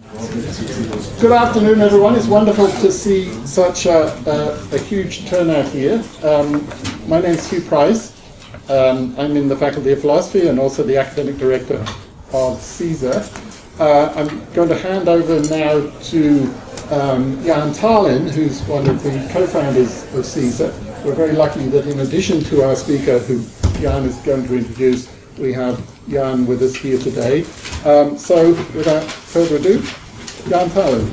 Good afternoon, everyone. It's wonderful to see such a, a, a huge turnout here. Um, my name is Huw Price. Um, I'm in the Faculty of Philosophy and also the Academic Director of CSER. Uh, I'm going to hand over now to um, Jaan Tallinn, who's one of the co-founders of CSER. We're very lucky that in addition to our speaker, who Jaan is going to introduce, we have Jaan with us here today. Um, so without further ado, Jaan Tallinn.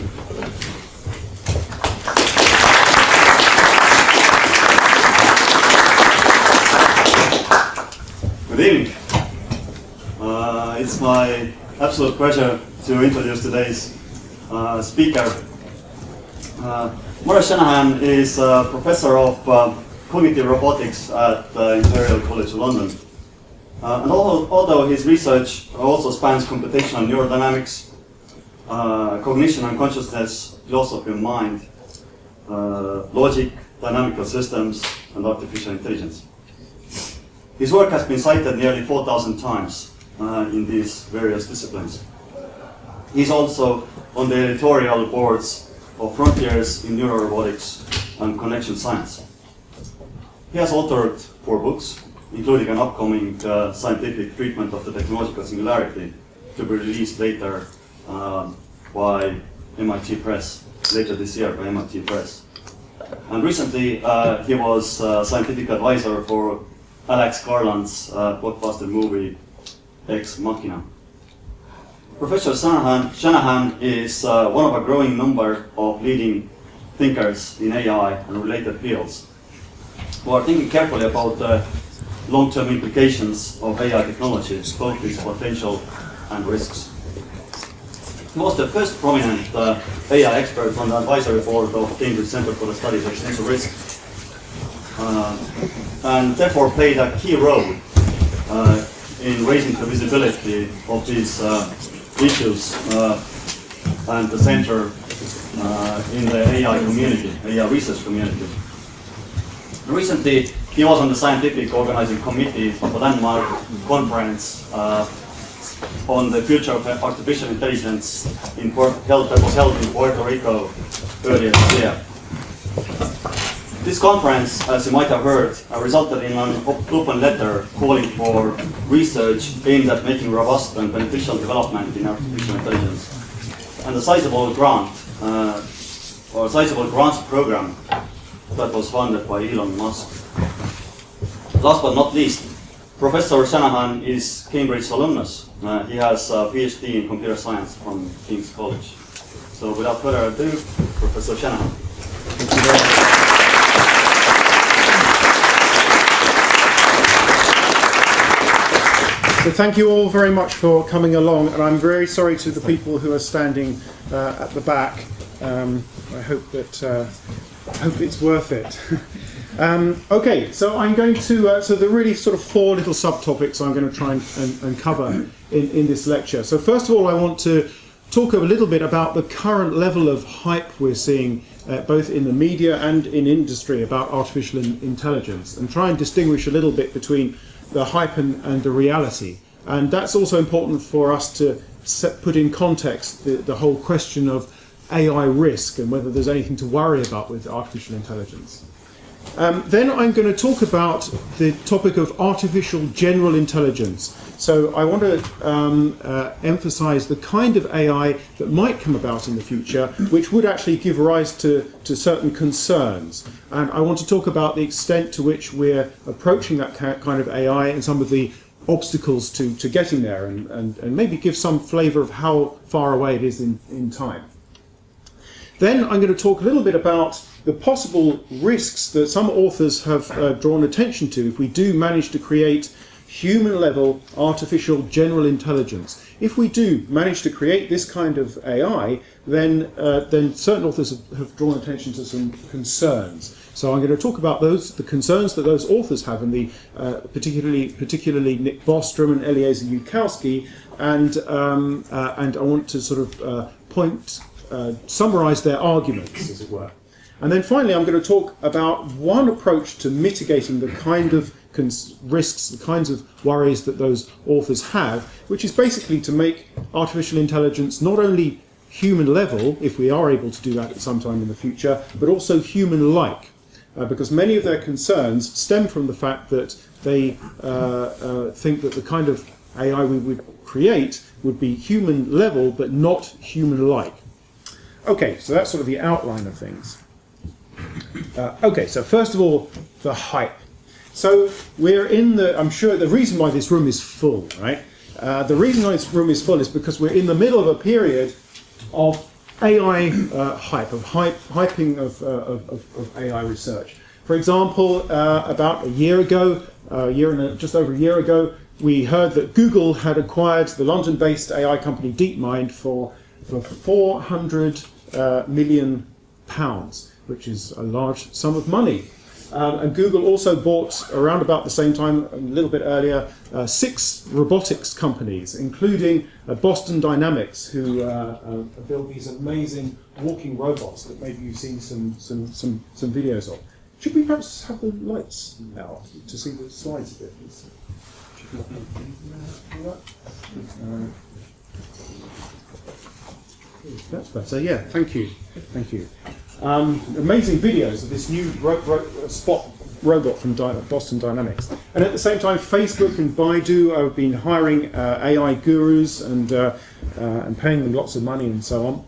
Good evening. Uh, it's my absolute pleasure to introduce today's uh, speaker. Uh, Murray Shanahan is a professor of uh, cognitive robotics at Imperial College London. Uh, and although, although, his research also spans computational neurodynamics, uh, cognition and consciousness, philosophy of mind, uh, logic, dynamical systems, and artificial intelligence. His work has been cited nearly 4,000 times uh, in these various disciplines. He's also on the editorial boards of Frontiers in Neurorobotics and Connection Science. He has authored four books, including an upcoming uh, scientific treatment of the technological singularity to be released later um, by MIT Press, later this year by MIT Press. And recently, uh, he was uh, scientific advisor for Alex Garland's uh, blockbuster movie Ex Machina. Professor Shanahan, Shanahan is uh, one of a growing number of leading thinkers in AI and related fields who are thinking carefully about long-term implications of AI technology, both its potential and risks. He was the first prominent uh, AI expert on the advisory board of Cambridge Center for the Study of Existential Risk uh, and therefore played a key role uh, in raising the visibility of these uh, issues and the center in the AI community, AI research community. Recently, he was on the scientific organizing committee of the landmark conference uh, on the future of artificial intelligence in held, that was held in Puerto Rico earlier this year. This conference, as you might have heard, uh, resulted in an open letter calling for research aimed at making robust and beneficial development in artificial intelligence. And a sizable grant, uh, or sizable grants program that was funded by Elon Musk. Last but not least, Professor Shanahan is Cambridge alumnus. Uh, he has a PhD in computer science from King's College. So without further ado, Professor Shanahan. Thank you very much. So thank you all very much for coming along, and I'm very sorry to the people who are standing uh, at the back. Um, I hope that uh, I hope it's worth it. um, okay, so I'm going to uh, so the really sort of four little subtopics I'm going to try and, and, and cover in, in this lecture. So first of all, I want to talk a little bit about the current level of hype we're seeing uh, both in the media and in industry about artificial in intelligence and try and distinguish a little bit between the hype and, and the reality. And that's also important for us to set, put in context the, the whole question of AI risk and whether there's anything to worry about with artificial intelligence. Um, then I'm going to talk about the topic of artificial general intelligence. So I want to um, uh, emphasize the kind of AI that might come about in the future, which would actually give rise to, to certain concerns. And I want to talk about the extent to which we're approaching that kind of AI and some of the obstacles to, to getting there and, and, and maybe give some flavor of how far away it is in, in time. Then I'm going to talk a little bit about the possible risks that some authors have uh, drawn attention to if we do manage to create human level artificial general intelligence. If we do manage to create this kind of AI, then, uh, then certain authors have, have, drawn attention to some concerns. So I'm going to talk about those, the concerns that those authors have, and the uh, particularly, particularly Nick Bostrom and Eliezer Yudkowsky, and um, uh, and I want to sort of uh, point, uh, summarize their arguments, as it were. And then finally, I'm going to talk about one approach to mitigating the kind of risks, the kinds of worries that those authors have, which is basically to make artificial intelligence not only human level, if we are able to do that at some time in the future, but also human like. Uh, because many of their concerns stem from the fact that they uh, uh, think that the kind of AI we would create would be human level but not human like. Okay, so that's sort of the outline of things. Uh, okay, so first of all, the hype. So we're in the, I'm sure the reason why this room is full, right? Uh, the reason why this room is full is because we're in the middle of a period of AI uh, hype, of hype, hyping of, uh, of, of, AI research. For example, uh, about a year ago, a year and a, just over a year ago, we heard that Google had acquired the London-based AI company DeepMind for for 400 uh, million pounds, which is a large sum of money. Um, and Google also bought, around about the same time, a little bit earlier, uh, six robotics companies, including uh, Boston Dynamics, who uh, uh build these amazing walking robots that maybe you've seen some, some, some, some videos of. Should we perhaps have the lights now to see the slides a bit? That's better, yeah, thank you. Thank you. Um, amazing videos of this new ro ro spot robot from Dy Boston Dynamics. And at the same time, Facebook and Baidu have been hiring uh, AI gurus and, uh, uh, and paying them lots of money and so on.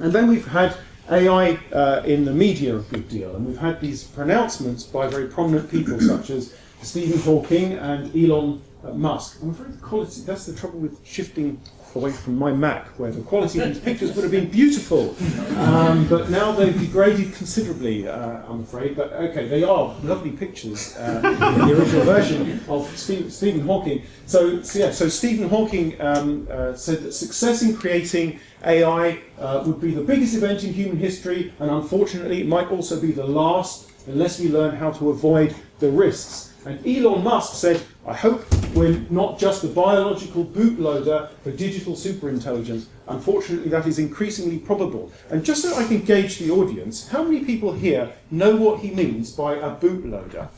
And then we've had AI uh, in the media a good deal, and we've had these pronouncements by very prominent people such as Stephen Hawking and Elon Musk. I'm afraid the quality, that's the trouble with shifting away from my Mac, where the quality of these pictures would have been beautiful. Um, but now they've degraded considerably, uh, I'm afraid. But okay, they are lovely pictures uh, in the original version of Steve, Stephen Hawking. So, so, yeah, so Stephen Hawking um, uh, said that success in creating AI uh, would be the biggest event in human history, and unfortunately, it might also be the last unless we learn how to avoid the risks. And Elon Musk said, I hope we're not just a biological bootloader for digital superintelligence. Unfortunately, that is increasingly probable. And just so I can gauge the audience, how many people here know what he means by a bootloader?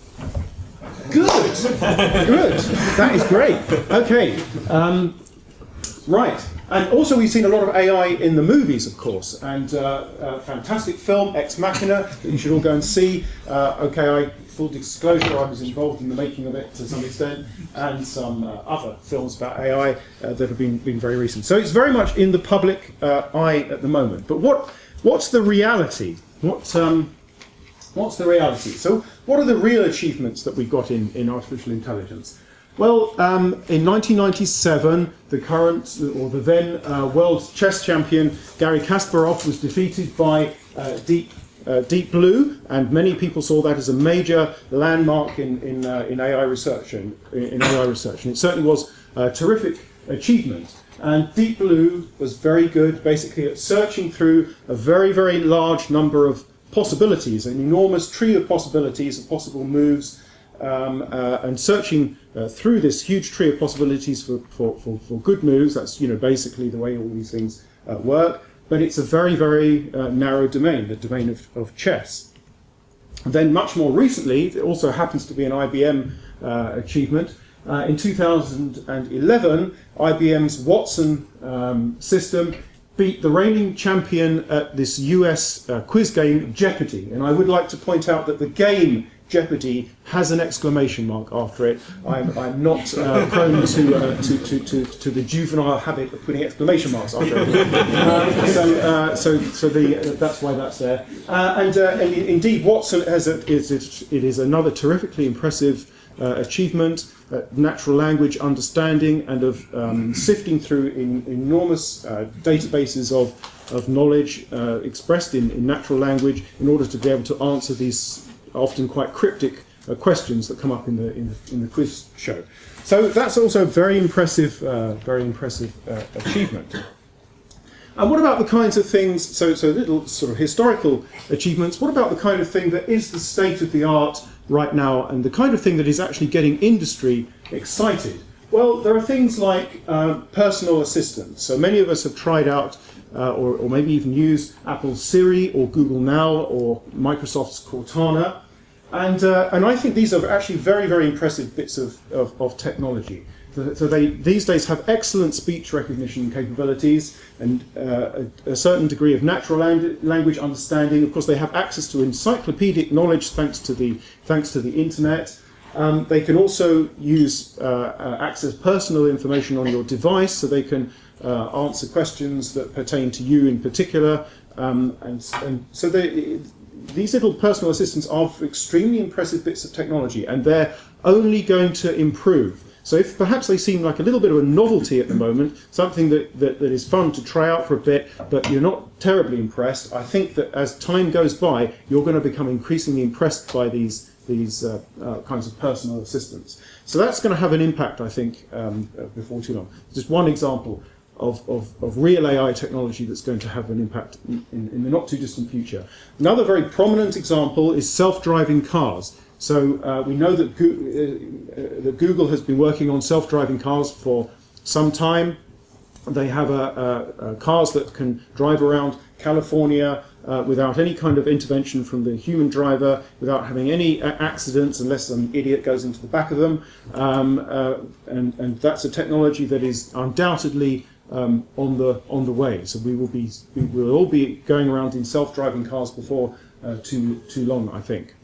Good, good. That is great. Okay, um, right. And also, we've seen a lot of AI in the movies, of course, and uh, a fantastic film, Ex Machina, that you should all go and see. Uh, okay, I full disclosure, I was involved in the making of it to some extent, and some uh, other films about AI uh, that have been, been very recent. So it's very much in the public uh, eye at the moment. But what, what's the reality? What, um, what's the reality? So what are the real achievements that we've got in, in artificial intelligence? Well, um, in 1997, the current or the then uh, world chess champion Garry Kasparov was defeated by uh, Deep uh, Deep Blue, and many people saw that as a major landmark in, in, uh, in AI research. And, in AI research, and it certainly was a terrific achievement. And Deep Blue was very good, basically, at searching through a very, very large number of possibilities, an enormous tree of possibilities of possible moves, um, uh, and searching uh, through this huge tree of possibilities for, for, for, for, good moves. That's you know basically the way all these things uh, work but it's a very, very uh, narrow domain, the domain of, of chess. then, much more recently, it also happens to be an IBM uh, achievement. Uh, in 2011, IBM's Watson um, system beat the reigning champion at this US uh, quiz game, Jeopardy! And I would like to point out that the game Jeopardy has an exclamation mark after it. I'm, I'm not uh, prone to, uh, to, to, to, to, the juvenile habit of putting exclamation marks after it. Um, so, uh, so, so the, that's why that's there. Uh, and, uh, and indeed, Watson has a, is, it is another terrifically impressive uh, achievement, natural language understanding, and of um, sifting through in, enormous databases of, of knowledge expressed in, in natural language in order to be able to answer these often quite cryptic uh, questions that come up in the, in the, in the quiz show. So that's also a very impressive, uh, very impressive uh, achievement. And what about the kinds of things, so, so little sort of historical achievements, what about the kind of thing that is the state of the art right now and the kind of thing that is actually getting industry excited? Well, there are things like uh, personal assistants. So many of us have tried out uh, or, or, maybe even use Apple's Siri or Google Now or Microsoft's Cortana. And, uh, and I think these are actually very, very impressive bits of, of, of technology. so they these days have excellent speech recognition capabilities and uh, a, a, certain degree of natural language understanding. Of course, they have access to encyclopedic knowledge thanks to the thanks to the internet. Um, they can also use uh, uh, access personal information on your device, so they can uh, answer questions that pertain to you in particular. Um, and, and, so they, these little personal assistants are extremely impressive bits of technology, and they're only going to improve. So if perhaps they seem like a little bit of a novelty at the moment, something that, that, that is fun to try out for a bit, but you're not terribly impressed, I think that as time goes by, you're going to become increasingly impressed by these, these uh, uh, kinds of personal assistants. So that's going to have an impact, I think, um, uh, before too long. Just one example of, of, of, real AI technology that's going to have an impact in, in, in the not too distant future. Another very prominent example is self-driving cars. So uh, we know that, Go uh, that, Google has been working on self-driving cars for some time. They have a, a cars that can drive around California uh, without any kind of intervention from the human driver, without having any accidents, unless some idiot goes into the back of them. Um, uh, and, and, that's a technology that is undoubtedly um, on the on the way. So we will be we will all be going around in self-driving cars before uh, too too long, I think.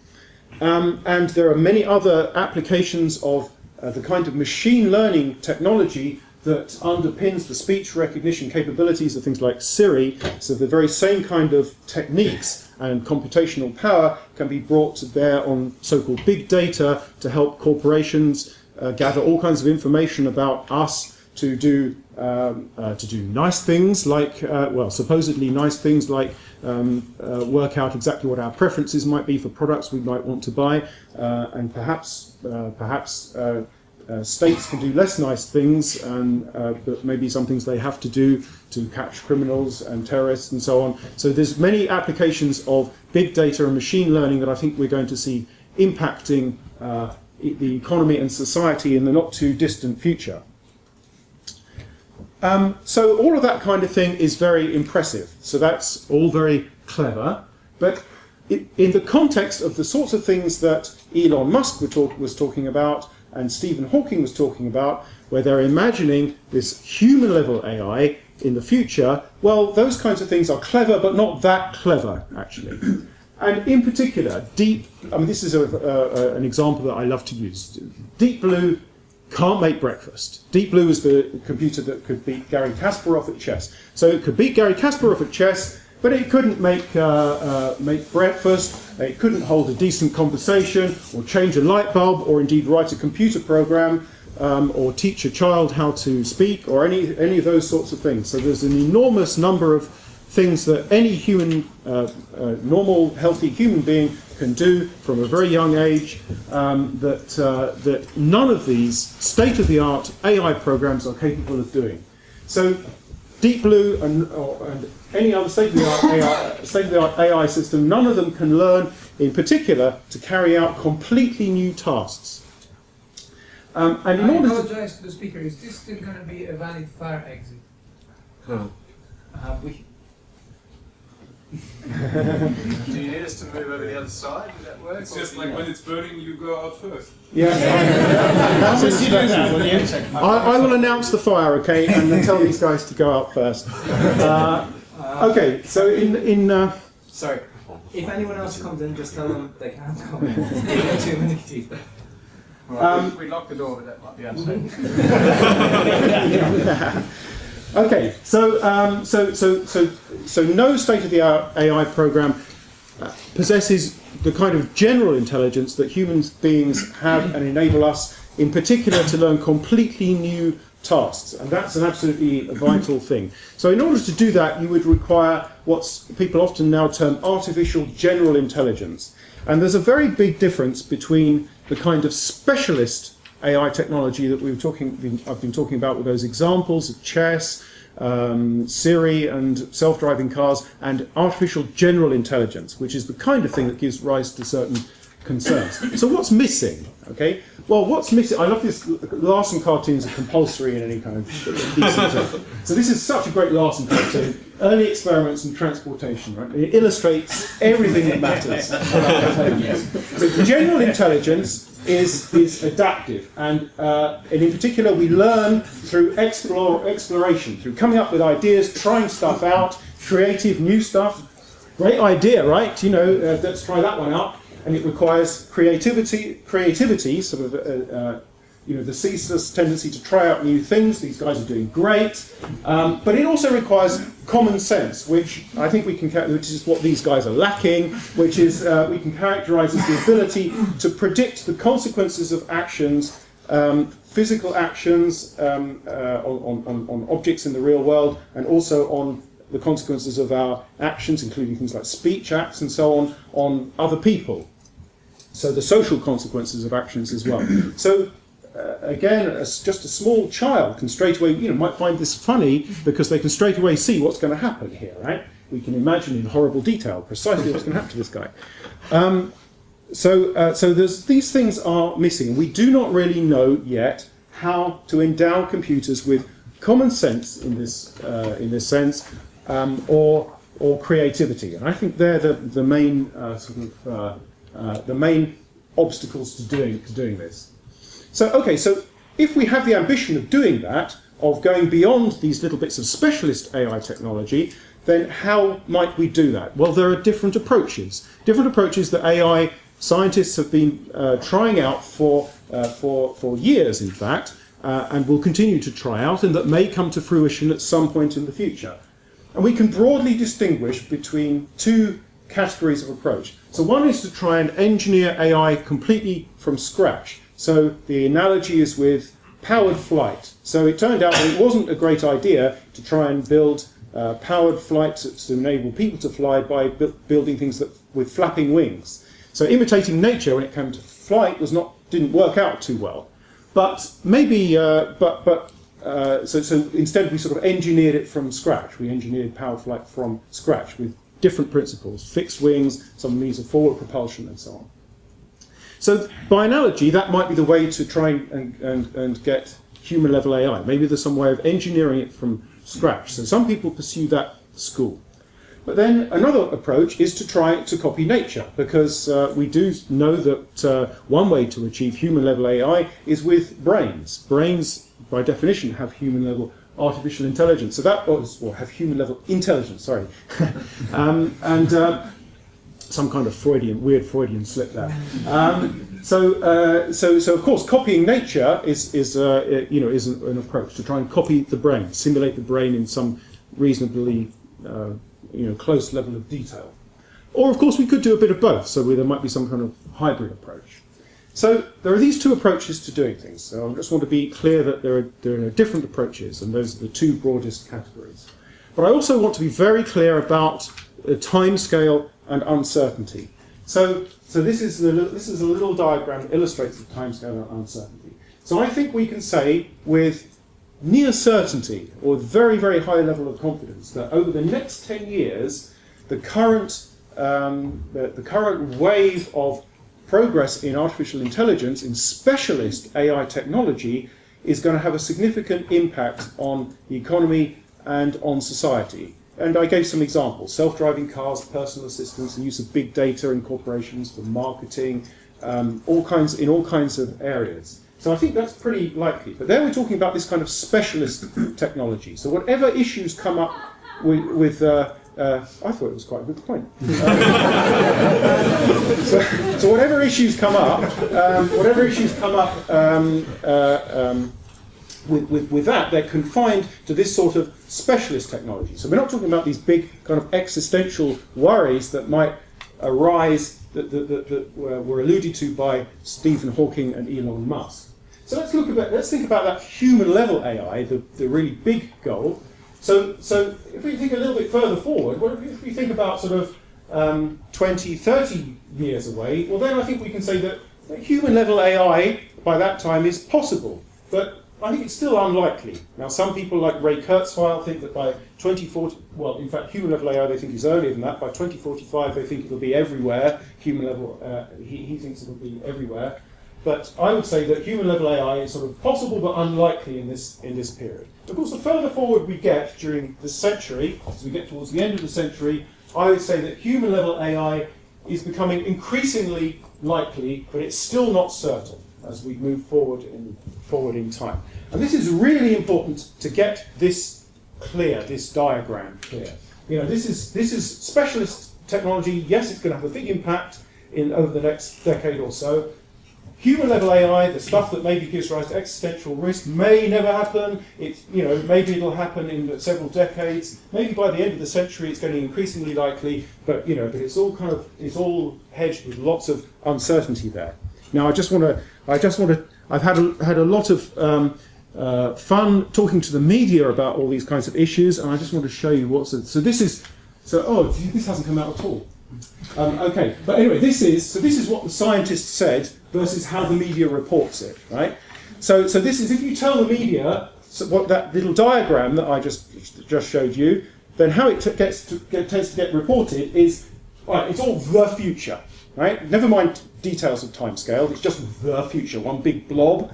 Um, and there are many other applications of uh, the kind of machine learning technology that underpins the speech recognition capabilities of things like Siri. So the very same kind of techniques and computational power can be brought to bear on so-called big data to help corporations uh, gather all kinds of information about us to do um, uh, to do nice things like uh, well supposedly nice things like um, uh, work out exactly what our preferences might be for products we might want to buy, uh, and perhaps uh, perhaps uh, states can do less nice things, and but maybe some things they have to do to catch criminals and terrorists and so on. So there's many applications of big data and machine learning that I think we're going to see impacting the economy and society in the not too distant future. Um, so all of that kind of thing is very impressive. So that's all very clever. But it, in the context of the sorts of things that Elon Musk talk, was talking about and Stephen Hawking was talking about, where they're imagining this human level AI in the future, well, those kinds of things are clever, but not that clever, actually. And in particular, Deep, I mean, this is a, an example that I love to use. Deep Blue can't make breakfast. Deep Blue is the computer that could beat Garry Kasparov at chess. So it could beat Garry Kasparov at chess, but it couldn't make, uh, uh, make breakfast, it couldn't hold a decent conversation, or change a light bulb, or indeed write a computer program, um, or teach a child how to speak, or any, any of those sorts of things. So there's an enormous number of things that any human, uh, uh normal, healthy human being can do from a very young age um, that, uh, that none of these state-of-the-art AI programs are capable of doing. So Deep Blue and, or, and any other state-of-the-art AI, state-of-the-art AI system, none of them can learn in particular to carry out completely new tasks. Um, and in I order apologize to, to the speaker. Is this still going to be a valid fire exit? Huh. Uh, we, Do you need us to move over the other side? Does that work? It's just like when it's burning, you go out first. Yes. I, I will announce the fire, okay, and then tell these guys to go out first. Uh, okay, so in in. Uh, Sorry. If anyone else comes in, just tell them they can't come in. too many people. um, we, we lock the door, but that might be unsafe. Okay, so, um, so, so, so, so no state-of-the-art AI program uh, possesses the kind of general intelligence that human beings have and enable us, in particular, to learn completely new tasks, and that's an absolutely vital thing. So, in order to do that, you would require what people often now term artificial general intelligence. And there's a very big difference between the kind of specialist AI technology that we were talking, I've been talking about with those examples of chess, um, Siri and self-driving cars, and artificial general intelligence, which is the kind of thing that gives rise to certain concerns. So what's missing? Okay. Well, what's missing? I love this. Larson cartoons are compulsory in any kind of decent So this is such a great Larson cartoon. Early experiments in transportation. Right? It illustrates everything that matters. so general intelligence is, is adaptive. And, uh, and in particular, we learn through explore, exploration, through coming up with ideas, trying stuff out, creative, new stuff. Great idea, right? You know, uh, let's try that one out. And it requires creativity, creativity, sort of uh, uh, you know, the ceaseless tendency to try out new things. These guys are doing great. Um, but it also requires common sense, which I think we can, which is what these guys are lacking, which is uh, we can characterize as the ability to predict the consequences of actions, um, physical actions um, uh, on, on, on objects in the real world, and also on the consequences of our actions, including things like speech acts and so on, on other people. So the social consequences of actions as well. So uh, again, as just a small child can straight away, you know, might find this funny because they can straight away see what's going to happen here, right? We can imagine in horrible detail precisely what's going to happen to this guy. Um, so, uh, so these things are missing. We do not really know yet how to endow computers with common sense in this, uh, in this sense, um, or, or creativity. And I think they're the, the main uh, sort of uh, uh, the main obstacles to doing, to doing this. So, okay, so if we have the ambition of doing that, of going beyond these little bits of specialist AI technology, then how might we do that? Well, there are different approaches. Different approaches that AI scientists have been uh, trying out for, uh, for, for years, in fact, uh, and will continue to try out, and that may come to fruition at some point in the future. And we can broadly distinguish between two categories of approach. So one is to try and engineer AI completely from scratch. So the analogy is with powered flight. So it turned out that it wasn't a great idea to try and build uh, powered flights to enable people to fly by bu building things that, with flapping wings. So imitating nature when it came to flight was not didn't work out too well. But maybe, uh, but but uh, so so instead we sort of engineered it from scratch. We engineered powered flight from scratch with different principles: fixed wings, some means of forward propulsion, and so on. So by analogy, that might be the way to try and, and, and get human level AI. Maybe there's some way of engineering it from scratch. So some people pursue that school. But then another approach is to try to copy nature, because uh, we do know that uh, one way to achieve human level AI is with brains. Brains, by definition, have human level artificial intelligence. So that was, or have human level intelligence, sorry. um, and uh, some kind of Freudian, weird Freudian slip there. Um, so, uh, so, so of course, copying nature is, is uh, you know, is an, an, approach to try and copy the brain, simulate the brain in some reasonably, uh, you know, close level of detail. Or, of course, we could do a bit of both. So there might be some kind of hybrid approach. So there are these two approaches to doing things. So I just want to be clear that there are, there are different approaches, and those are the two broadest categories. But I also want to be very clear about the time scale and uncertainty. So, so this, is the, this is a little diagram that illustrates the timescale and uncertainty. So I think we can say with near certainty, or very, very high level of confidence, that over the next 10 years, the current, um, the, the current wave of progress in artificial intelligence, in specialist AI technology, is going to have a significant impact on the economy and on society. And I gave some examples self driving cars, personal assistants, the use of big data in corporations for marketing, um, all kinds, in all kinds of areas. So I think that's pretty likely. But there we're talking about this kind of specialist technology. So whatever issues come up with, with uh, uh, I thought it was quite a good point. so, so, whatever issues come up, um, whatever issues come up um, uh, um, with, with, with that, they're confined to this sort of specialist technology. So we're not talking about these big kind of existential worries that might arise that, that, that, that were alluded to by Stephen Hawking and Elon Musk. So let's look about let's think about that human level AI, the, the really big goal. So so if we think a little bit further forward, what if we think about sort of um, 20, 30 years away, well then I think we can say that human level AI by that time is possible. But I think it's still unlikely. Now, some people like Ray Kurzweil think that by 2040, well, in fact, human level AI they think is earlier than that. By 2045, they think it'll be everywhere. Human level, uh, he, he thinks it'll be everywhere. But I would say that human level AI is sort of possible but unlikely in this in this period. Of course, the further forward we get during the century, as we get towards the end of the century, I would say that human level AI is becoming increasingly likely, but it's still not certain as we move forward in, forward in time. And this is really important to get this clear, this diagram clear. You know, this is, this is specialist technology. Yes, it's going to have a big impact in over the next decade or so, Human level AI, the stuff that maybe gives rise to existential risk, may never happen. It's, you know, maybe it'll happen in several decades. Maybe by the end of the century, it's getting increasingly likely. But you know, but it's all kind of it's all hedged with lots of uncertainty there. Now, I just want to, I just want to, I've had a, had a lot of um, uh, fun talking to the media about all these kinds of issues, and I just want to show you what's. So this is, so oh, this hasn't come out at all. Um, okay, but anyway, this is so. This is what the scientists said versus how the media reports it, right? So, so this is if you tell the media so what that little diagram that I just just showed you, then how it gets to get, tends to get reported is right. It's all the future, right? Never mind details of timescale. It's just the future, one big blob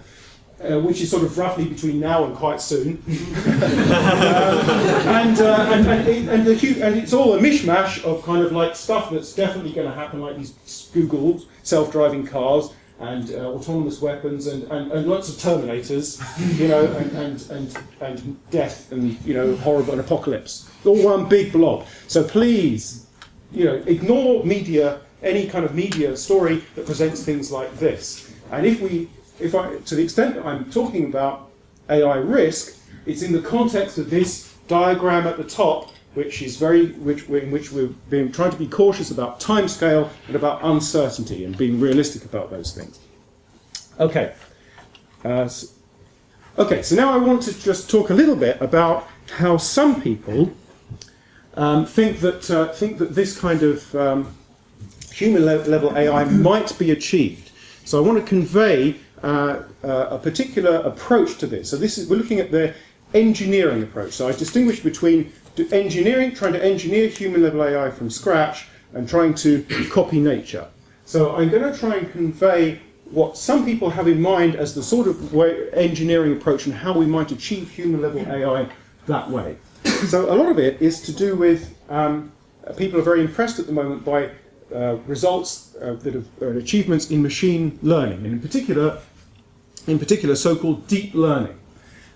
uh, which is sort of roughly between now and quite soon. uh, and, uh, and, and, and, the, and it's all a mishmash of kind of like stuff that's definitely going to happen, like these Google self-driving cars and uh, autonomous weapons and, and, and lots of Terminators, you know, and, and, and, and death and, you know, horrible and apocalypse. All one big blob. So please, you know, ignore media, any kind of media story that presents things like this. And if we if I, to the extent that I'm talking about AI risk, it's in the context of this diagram at the top, which is very, which, in which we're being, trying to be cautious about timescale and about uncertainty and being realistic about those things. Okay. Uh, so, okay, so now I want to just talk a little bit about how some people um, think that uh, think that this kind of um, human level AI might be achieved. So I want to convey uh, uh, a particular approach to this. So this is we're looking at the engineering approach. So I distinguish between engineering, trying to engineer human level AI from scratch, and trying to copy nature. So I'm going to try and convey what some people have in mind as the sort of way, engineering approach and how we might achieve human level AI that way. So a lot of it is to do with um, people are very impressed at the moment by uh, results uh, that have uh, achievements in machine learning, and in particular in particular so-called deep learning.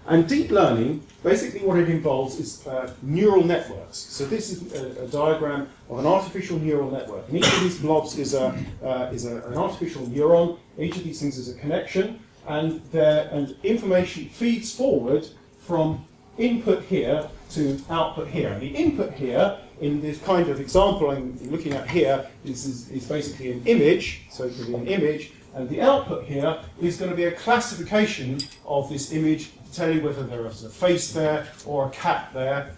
And deep learning, basically what it involves is uh, neural networks. So this is a, a, diagram of an artificial neural network. And each of these blobs is, a, uh, is a, an artificial neuron. Each of these things is a connection. And, and information feeds forward from input here to output here. And the input here, in this kind of example I'm looking at here, is, is, is basically an image. So it could be an image and the output here is going to be a classification of this image to tell you whether there is a face there or a cat there.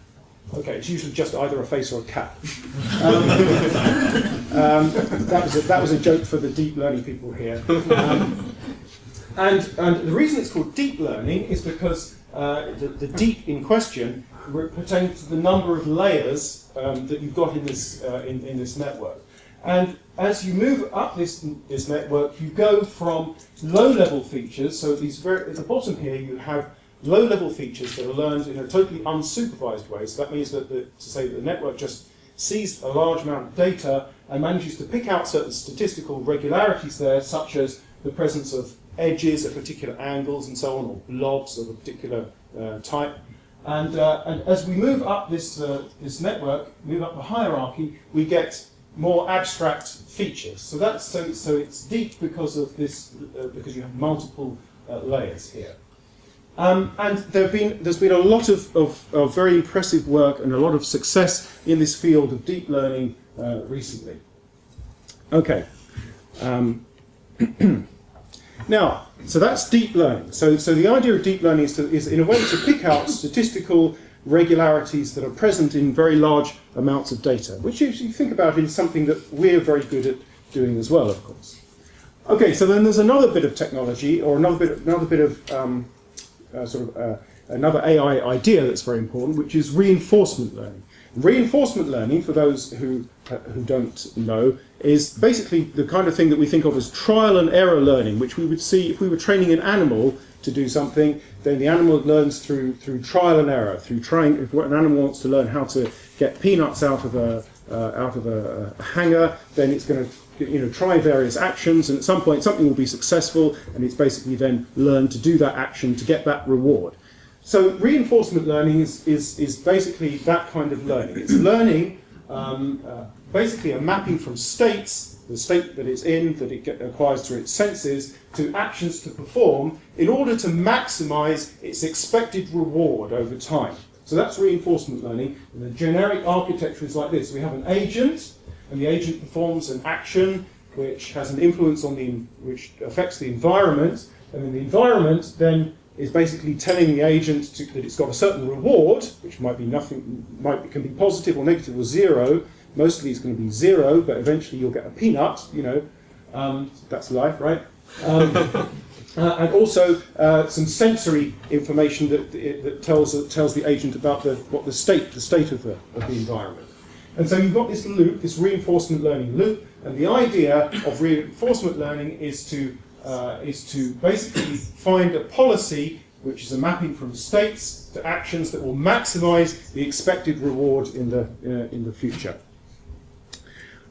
Okay, it's usually just either a face or a cat. Um, um, that, was a, that was a joke for the deep learning people here. Um, and, and the reason it's called deep learning is because uh, the, the, deep in question pertains to the number of layers um, that you've got in this, uh, in, in this network. And as you move up this, this network, you go from low-level features, so these very, at the bottom here you have low-level features that are learned in a totally unsupervised way. So that means that the, to say that the network just sees a large amount of data and manages to pick out certain statistical regularities there, such as the presence of edges at particular angles and so on, or blobs of a particular uh, type. And, uh, and as we move up this, uh, this network, move up the hierarchy, we get more abstract features. So that's so, so it's deep because of this uh, because you have multiple uh, layers here. Um, and there have been, there's been a lot of, of, of, very impressive work and a lot of success in this field of deep learning uh, recently. Okay. Um, now, so that's deep learning. So, so the idea of deep learning is, to, is in a way to pick out statistical regularities that are present in very large amounts of data, which if you think about is something that we're very good at doing as well, of course. Okay, so then there's another bit of technology, or another bit, another bit of um, uh, sort of uh, another AI idea that's very important, which is reinforcement learning. Reinforcement learning, for those who uh, who don't know, is basically the kind of thing that we think of as trial and error learning, which we would see if we were training an animal to do something, then the animal learns through through trial and error, through trying. If an animal wants to learn how to get peanuts out of a uh, out of a, a hangar, then it's going to you know try various actions, and at some point something will be successful, and it's basically then learn to do that action to get that reward. So reinforcement learning is, is, is basically that kind of learning. It's learning um, uh, basically a mapping from states, the state that it's in, that it acquires through its senses, to actions to perform in order to maximize its expected reward over time. So that's reinforcement learning. And the generic architecture is like this. We have an agent, and the agent performs an action which has an influence on the, which affects the environment, and then the environment then is basically telling the agent to, that it's got a certain reward, which might be nothing, might can be positive or negative or zero. Mostly it's going to be zero, but eventually you'll get a peanut. You know, um, that's life, right? Um, uh, and also uh, some sensory information that, that tells uh, tells the agent about the what the state the state of the of the environment. And so you've got this loop, this reinforcement learning loop, and the idea of reinforcement learning is to uh, is to basically find a policy which is a mapping from states to actions that will maximize the expected reward in the, uh, in the future.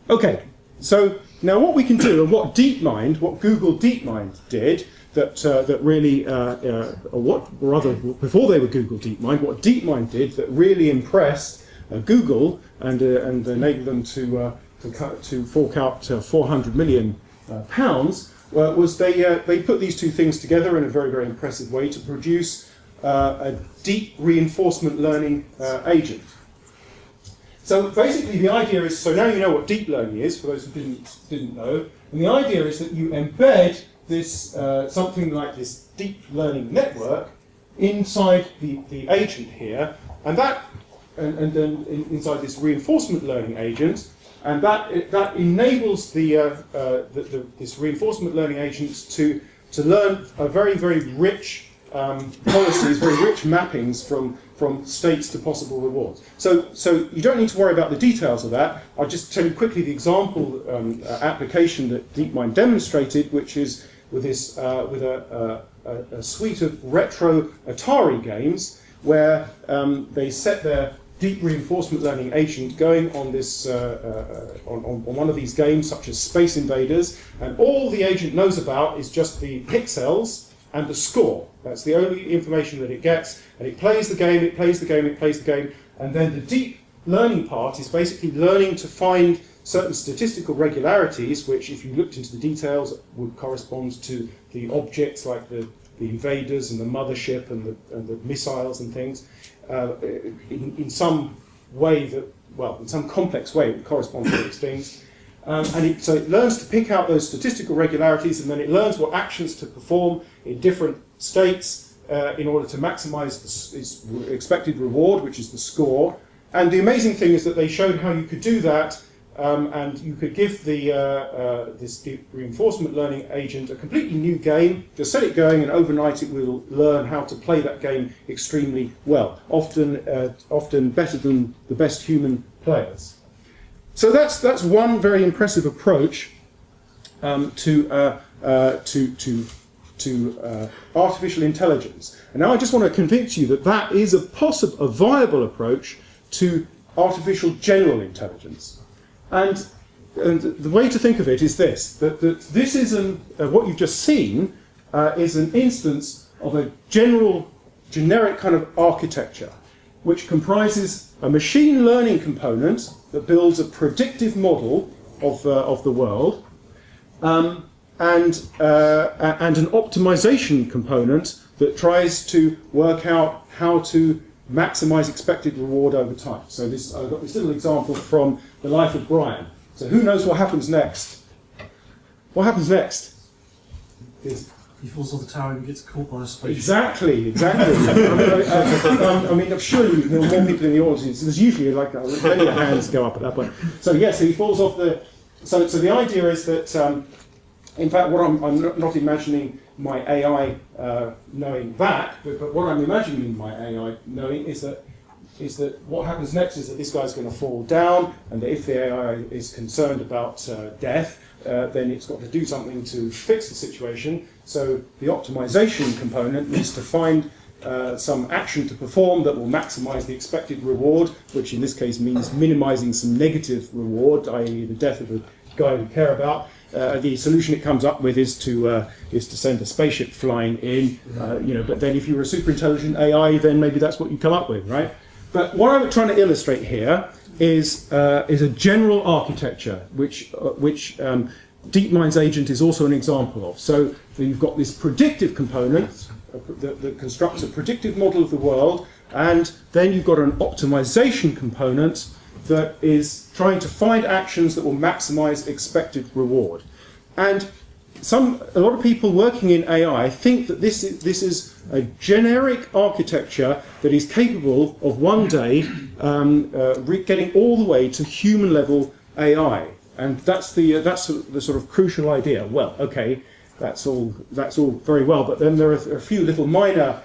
Okay, so now what we can do, and what DeepMind, what Google DeepMind did, that, uh, that really, uh, uh, or what, rather, before they were Google DeepMind, what DeepMind did that really impressed uh, Google and, and enabled them to, to, cut, to fork out 400 million pounds uh, was they, uh, they put these two things together in a very, very impressive way to produce uh, a deep reinforcement learning uh, agent. So basically the idea is, so now you know what deep learning is, for those who didn't, didn't know, and the idea is that you embed this, uh, something like this deep learning network inside the, the agent here, and that, and, and then inside this reinforcement learning agent, and that, that enables the, uh, uh, the, the, this reinforcement learning agent to, to learn a very, very rich um, policies, very rich mappings from, from states to possible rewards. So, so you don't need to worry about the details of that. I'll just tell you quickly the example um, uh, application that DeepMind demonstrated, which is with, this, uh, with a, a, a, suite of retro Atari games where um, they set their deep reinforcement learning agent going on this uh, uh, on, on, one of these games, such as Space Invaders, and all the agent knows about is just the pixels and the score. That's the only information that it gets, and it plays the game, it plays the game, it plays the game, and then the deep learning part is basically learning to find certain statistical regularities, which, if you looked into the details, would correspond to the objects like the, the invaders and the mothership and the, and the missiles and things uh, in, in some way that, well, in some complex way that corresponds to these things. Um, and it, so it learns to pick out those statistical regularities and then it learns what actions to perform in different states uh, in order to maximize the, its expected reward, which is the score. And the amazing thing is that they showed how you could do that um, and you could give the, uh, uh, this deep reinforcement learning agent a completely new game, just set it going, and overnight it will learn how to play that game extremely well, often, uh, often better than the best human players. So that's, that's one very impressive approach um, to, uh, uh, to, to, to uh, artificial intelligence. And now I just want to convince you that that is a, possible, a viable approach to artificial general intelligence. And, and the way to think of it is this, that, that this is an, uh, what you've just seen uh, is an instance of a general, generic kind of architecture, which comprises a machine learning component that builds a predictive model of, uh, of the world, um, and, uh, and an optimization component that tries to work out how to maximize expected reward over time. So this, I've got this little example from the life of Brian. So who knows what happens next? What happens next? Is he falls off the tower and gets caught by a spaceship. Exactly, exactly. I, mean, I, I, mean, I'm sure there are more people in the audience. There's usually like many hands go up at that point. So yes, so he falls off the. So, so the idea is that, um, in fact, what I'm, I'm not imagining my AI uh, knowing that, but, but what I'm imagining my AI knowing is that is that what happens next is that this guy's going to fall down, and if the AI is concerned about uh, death, uh, then it's got to do something to fix the situation. So the optimization component needs to find uh, some action to perform that will maximize the expected reward, which in this case means minimizing some negative reward, i.e., the death of the guy we care about. Uh, the solution it comes up with is to uh, is to send a spaceship flying in, uh, you know. But then, if you're a super intelligent AI, then maybe that's what you come up with, right? But what I'm trying to illustrate here is uh, is a general architecture, which uh, which um, DeepMind's agent is also an example of. So you've got this predictive component that, that constructs a predictive model of the world, and then you've got an optimization component that is trying to find actions that will maximize expected reward. And some, a lot of people working in AI think that this is, this is a generic architecture that is capable of one day um, uh, getting all the way to human level AI. And that's the, uh, that's the sort of crucial idea. Well, okay, that's all, that's all very well, but then there are a few little minor,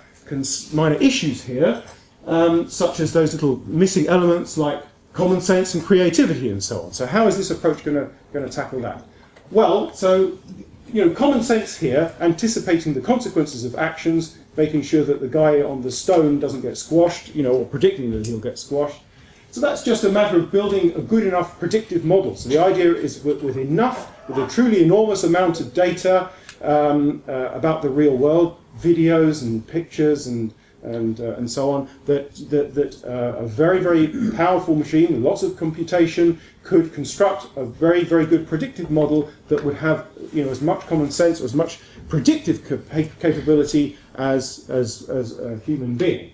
minor issues here, um, such as those little missing elements like common sense and creativity and so on. So how is this approach going to tackle that? Well, so you know, common sense here, anticipating the consequences of actions, making sure that the guy on the stone doesn't get squashed, you know, or predicting that he'll get squashed. So that's just a matter of building a good enough predictive model. So the idea is with, with enough, with a truly enormous amount of data um, uh, about the real world, videos and pictures and and, uh, and so on, that, that, that uh, a very, very powerful machine lots of computation could construct a very, very good predictive model that would have you know, as much common sense or as much predictive cap capability as, as, as a human being.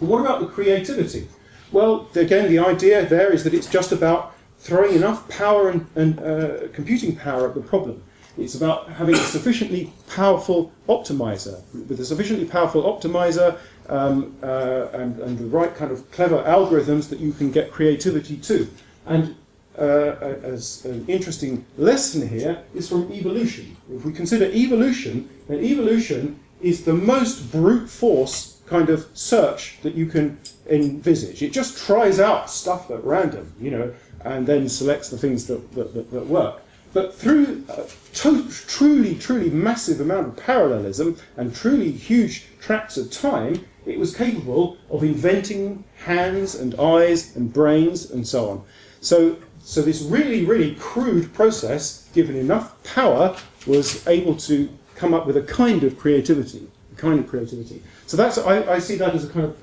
But what about the creativity? Well, again, the idea there is that it's just about throwing enough power and, and uh, computing power at the problem. It's about having a sufficiently powerful optimizer. With a sufficiently powerful optimizer um, uh, and, and, the right kind of clever algorithms that you can get creativity to. And uh, as an interesting lesson here is from evolution. If we consider evolution, then evolution is the most brute force kind of search that you can envisage. It just tries out stuff at random, you know, and then selects the things that, that, that, that work. But through a truly, truly massive amount of parallelism and truly huge tracts of time, it was capable of inventing hands and eyes and brains and so on. So, so this really, really crude process, given enough power, was able to come up with a kind of creativity, a kind of creativity. So that's I, I see that as a kind of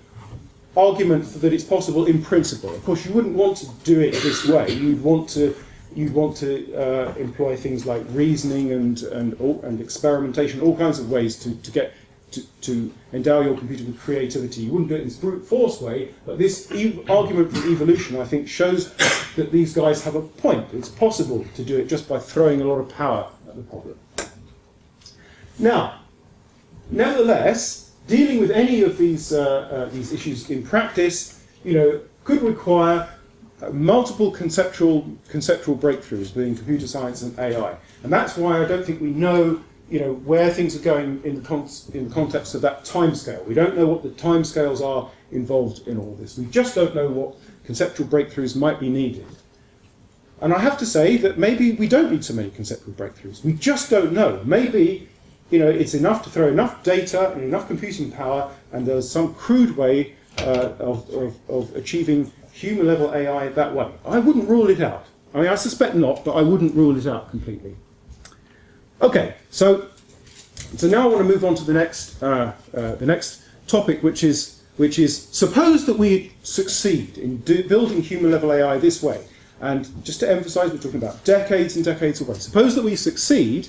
argument that it's possible in principle. Of course, you wouldn't want to do it this way. You'd want to you'd want to uh, employ things like reasoning and, and, and experimentation, all kinds of ways to, to get to, to endow your computer with creativity. You wouldn't do it in this brute force way, but this argument for evolution, I think, shows that these guys have a point. It's possible to do it just by throwing a lot of power at the problem. Now, nevertheless, dealing with any of these, uh, uh, these issues in practice, you know, could require multiple conceptual conceptual breakthroughs within computer science and AI, and that's why I don't think we know, you know, where things are going in the, con- in the context of that timescale. We don't know what the timescales are involved in all this. We just don't know what conceptual breakthroughs might be needed. And I have to say that maybe we don't need so many conceptual breakthroughs. We just don't know. Maybe you know, it's enough to throw enough data and enough computing power, and there's some crude way uh, of, of, of achieving human level AI that way. I wouldn't rule it out. I mean, I suspect not, but I wouldn't rule it out completely. Okay, so so now I want to move on to the next uh, uh, the next topic, which is which is suppose that we succeed in do, building human level AI this way. And just to emphasize, we're talking about decades and decades away. Suppose that we succeed,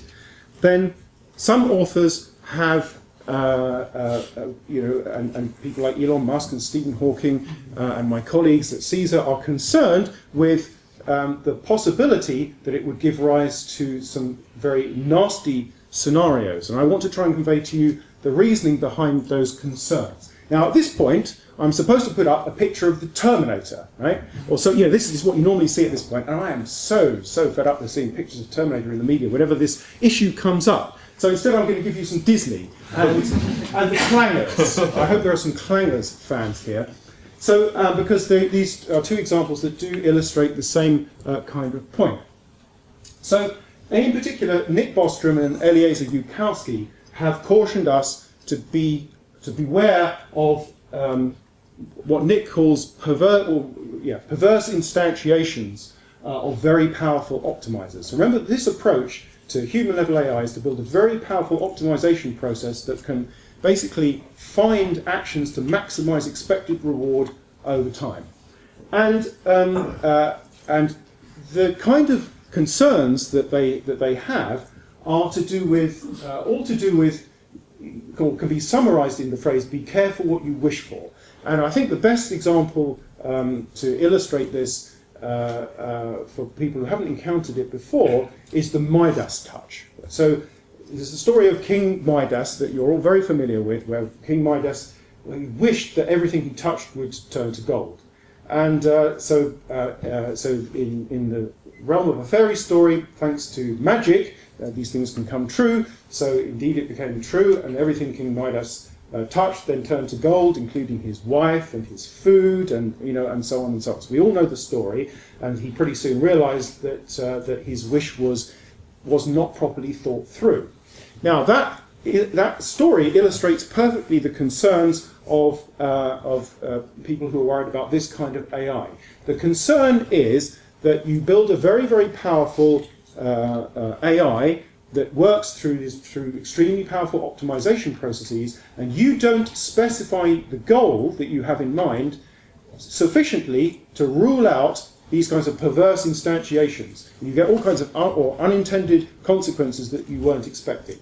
then some authors have uh, uh, uh, you know, and, and, people like Elon Musk and Stephen Hawking and my colleagues at CSER are concerned with um, the possibility that it would give rise to some very nasty scenarios. And I want to try and convey to you the reasoning behind those concerns. Now, at this point, I'm supposed to put up a picture of the Terminator, right? Or so, you know, this is what you normally see at this point, and I am so, so fed up with seeing pictures of Terminator in the media whenever this issue comes up. So instead, I'm going to give you some Disney and, and the clangers. I hope there are some clangers fans here. So, uh, because they, these are two examples that do illustrate the same uh, kind of point. So, in particular, Nick Bostrom and Eliezer Yudkowsky have cautioned us to be to beware of um, what Nick calls perver- or, yeah, perverse instantiations uh, of very powerful optimizers. So remember, this approach to human level AI is to build a very powerful optimization process that can basically find actions to maximize expected reward over time. And, um, uh, and the kind of concerns that they, that they have are to do with, uh, all to do with, can be summarized in the phrase, be careful what you wish for. And I think the best example um, to illustrate this uh, uh, for people who haven't encountered it before is the Midas touch. So there's the story of King Midas that you're all very familiar with, where King Midas he wished that everything he touched would turn to gold. And uh, so, uh, uh, so in, in the realm of a fairy story, thanks to magic, uh, these things can come true. So indeed, it became true, and everything King Midas uh, touched then turned to gold, including his wife and his food, and you know, and so on and so on. So we all know the story, and he pretty soon realised that uh, that his wish was was not properly thought through. Now that that story illustrates perfectly the concerns of, uh, of uh, people who are worried about this kind of AI. The concern is that you build a very, very powerful uh, uh AI that works through, through extremely powerful optimization processes, and you don't specify the goal that you have in mind sufficiently to rule out these kinds of perverse instantiations. You get all kinds of un- or unintended consequences that you weren't expecting.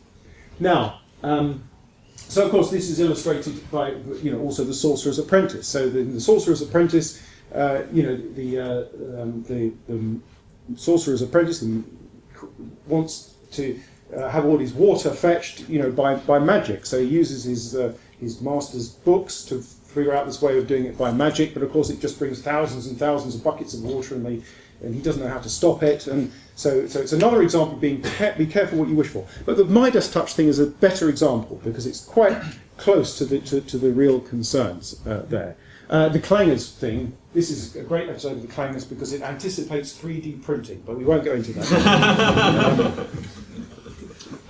Now, um, so of course this is illustrated by you know also the Sorcerer's Apprentice. So the, the Sorcerer's Apprentice, uh, you know the, uh, um, the, the Sorcerer's Apprentice wants to uh, have all his water fetched, you know, by, by magic. So he uses his uh, his master's books to figure out this way of doing it by magic. But of course, it just brings thousands and thousands of buckets of water, and they and he doesn't know how to stop it. And so, so it's another example of being be careful what you wish for. But the Midas touch thing is a better example because it's quite close to the, to, to the real concerns uh, there. Uh, the clangers thing, this is a great episode of the clangers because it anticipates 3D printing, but we won't go into that.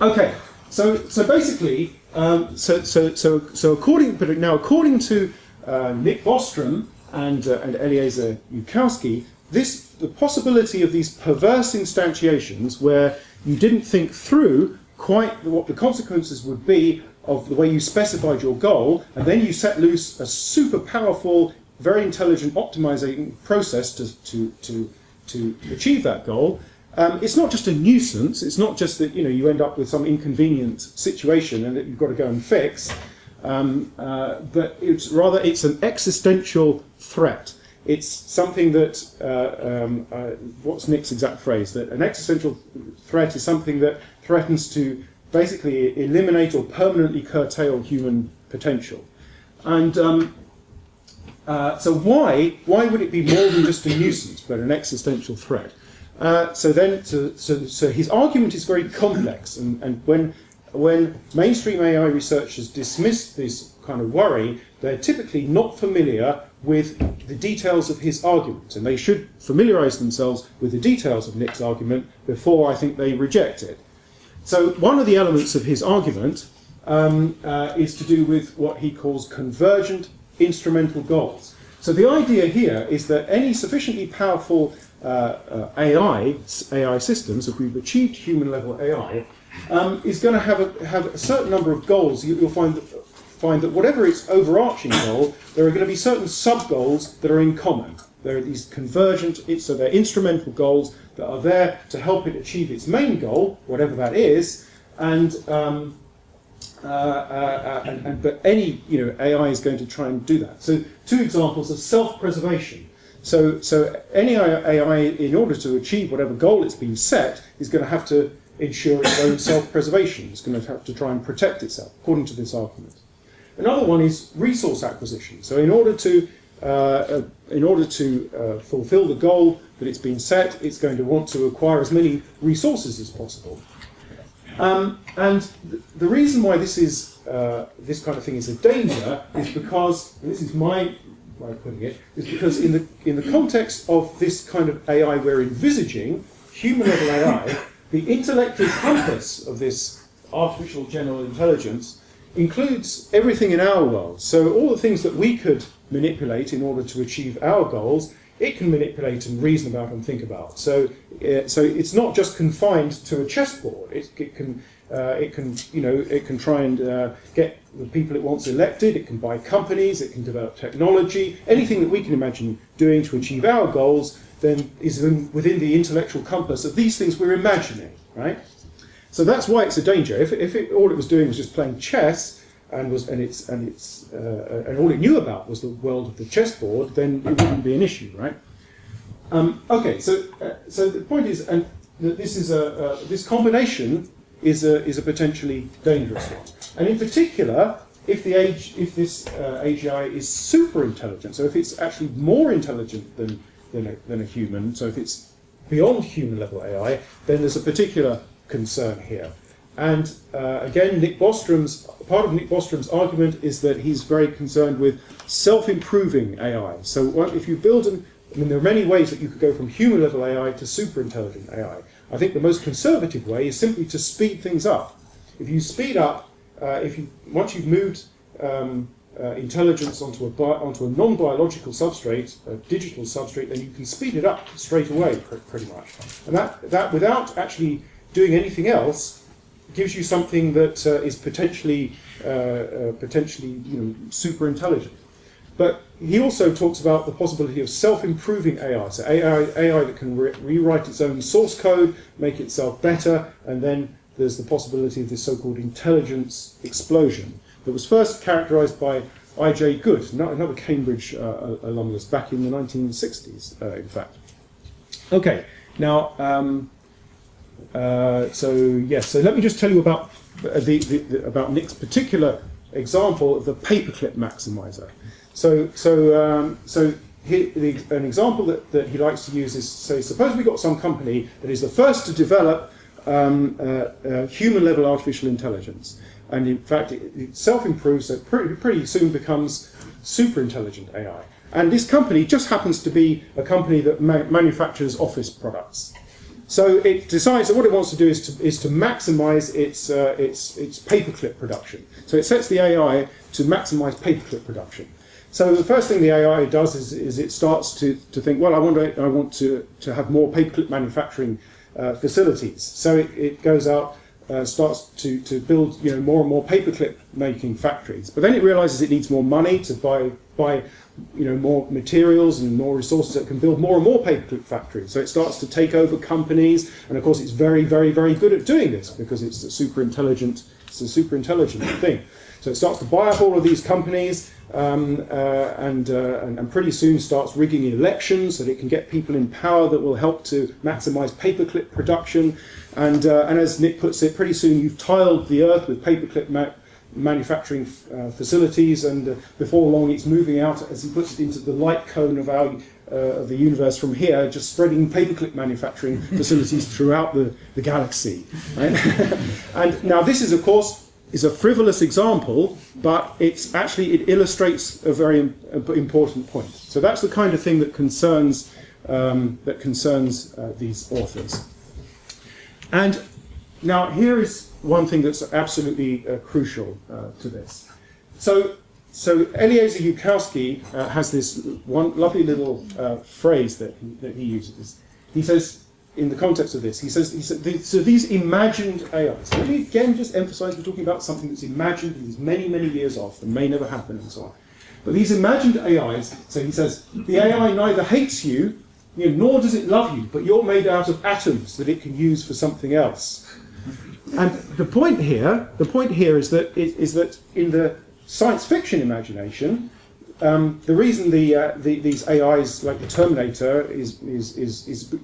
okay, so, so basically, um, so, so, so, so according, but now according to uh, Nick Bostrom and, uh, and Eliezer Yudkowsky, this, the possibility of these perverse instantiations where you didn't think through quite what the consequences would be of the way you specified your goal, and then you set loose a super powerful, very intelligent optimizing process to, to, to, to achieve that goal. Um, it's not just a nuisance. It's not just that you know you end up with some inconvenient situation and that you've got to go and fix. Um, uh, but it's rather it's an existential threat. It's something that, uh, um, uh, what's Nick's exact phrase? That an existential threat is something that threatens to basically eliminate or permanently curtail human potential. And um, uh, so, why, why would it be more than just a nuisance, but an existential threat? Uh, so then, so, so, so, his argument is very complex, and, and when when mainstream AI researchers dismiss this kind of worry, they're typically not familiar with the details of his argument, and they should familiarise themselves with the details of Nick's argument before I think they reject it. So, one of the elements of his argument um, uh, is to do with what he calls convergent instrumental goals. So, the idea here is that any sufficiently powerful uh, uh, AI, AI systems, if we've achieved human level AI, um, is going to have a, have a certain number of goals. You, will find that find that whatever its overarching goal, there are going to be certain sub goals that are in common. There are these convergent, so they're instrumental goals that are there to help it achieve its main goal, whatever that is, and, um, uh, uh, uh and, and, but any you know AI is going to try and do that. So two examples of self-preservation. So so any AI, in order to achieve whatever goal it's been set, is going to have to ensure its own self-preservation. It's going to have to try and protect itself, according to this argument. Another one is resource acquisition. So in order to uh, uh, in order to uh, fulfill the goal that it's been set, it's going to want to acquire as many resources as possible. Um, and th the reason why this is uh, this kind of thing is a danger is because this is my way of putting it is because in the in the context of this kind of AI we're envisaging, human level AI, the intellectual compass of this artificial general intelligence includes everything in our world. So all the things that we could manipulate in order to achieve our goals, it can manipulate and reason about and think about. So, uh, so it's not just confined to a chessboard. It, it can, uh, it can, you know, it can try and uh, get the people it wants elected. It can buy companies. It can develop technology. Anything that we can imagine doing to achieve our goals, then is within the intellectual compass of these things we're imagining, right? So that's why it's a danger. If, if it, all it was doing was just playing chess, and was and it's and it's uh, and all it knew about was the world of the chessboard, then it wouldn't be an issue, right? Um, okay, so uh, so the point is, and that this is a uh, this combination is a is a potentially dangerous one, and in particular, if the age if this uh, AGI is super intelligent, so if it's actually more intelligent than than a, than a human, so if it's beyond human level AI, then there's a particular concern here. And uh, again, Nick Bostrom's part of Nick Bostrom's argument is that he's very concerned with self-improving AI. So if you build an, I mean, there are many ways that you could go from human level AI to super intelligent AI. I think the most conservative way is simply to speed things up. If you speed up, uh, if you once you've moved um, uh, intelligence onto a onto a non-biological substrate, a digital substrate, then you can speed it up straight away, pr pretty much. And that that without actually doing anything else gives you something that uh, is potentially uh, uh, potentially you know super intelligent. But he also talks about the possibility of self-improving AI, so AI, AI that can re rewrite its own source code, make itself better, and then there's the possibility of this so-called intelligence explosion that was first characterized by I.J. Good, another Cambridge uh, alumnus, back in the 1960s, uh, in fact. Okay, now um, uh, so yes, so let me just tell you about the, the, the, about Nick's particular example of the paperclip maximizer. So so um, so he, an example that, that he likes to use is say suppose we got some company that is the first to develop um, uh, uh, human level artificial intelligence, and in fact it, it self improves so pretty, pretty soon becomes super intelligent AI. And this company just happens to be a company that ma manufactures office products. So it decides that what it wants to do is to, is to maximize its, uh, its, its paperclip production. So it sets the AI to maximize paperclip production. So the first thing the AI does is, is it starts to, to think, well, I want to, I want to, to have more paperclip manufacturing uh, facilities. So it, it goes out, uh, starts to, to build you know, more and more paperclip making factories. But then it realizes it needs more money to buy, buy you know, more materials and more resources that can build more and more paperclip factories. So it starts to take over companies, and of course it's very, very, very good at doing this because it's a super intelligent, it's a super intelligent thing. So it starts to buy up all of these companies, um, uh, and, uh, and, and pretty soon starts rigging elections so that it can get people in power that will help to maximize paperclip production. And, uh, and as Nick puts it, pretty soon you've tiled the earth with paperclip manufacturing uh, facilities, and uh, before long it's moving out, as he puts it, into the light cone of our uh, of the universe from here, just spreading paperclip manufacturing facilities throughout the, the galaxy. Right? and now this is, of course, is a frivolous example, but it's actually it illustrates a very important point. So that's the kind of thing that concerns um, that concerns uh, these authors. And now here is one thing that's absolutely uh, crucial uh, to this. So, so Eliezer Yudkowsky uh, has this one lovely little uh, phrase that he, that he uses. He says, in the context of this, he says, he said, so these imagined AIs. Let me again just emphasize we're talking about something that's imagined and is many, many years off and may never happen and so on. But these imagined AIs, so he says, the AI neither hates you, you know, nor does it love you, but you're made out of atoms that it can use for something else. And the point here, the point here is that is, that in the science fiction imagination, um, the reason the, uh, the, these AIs like the Terminator is is is is,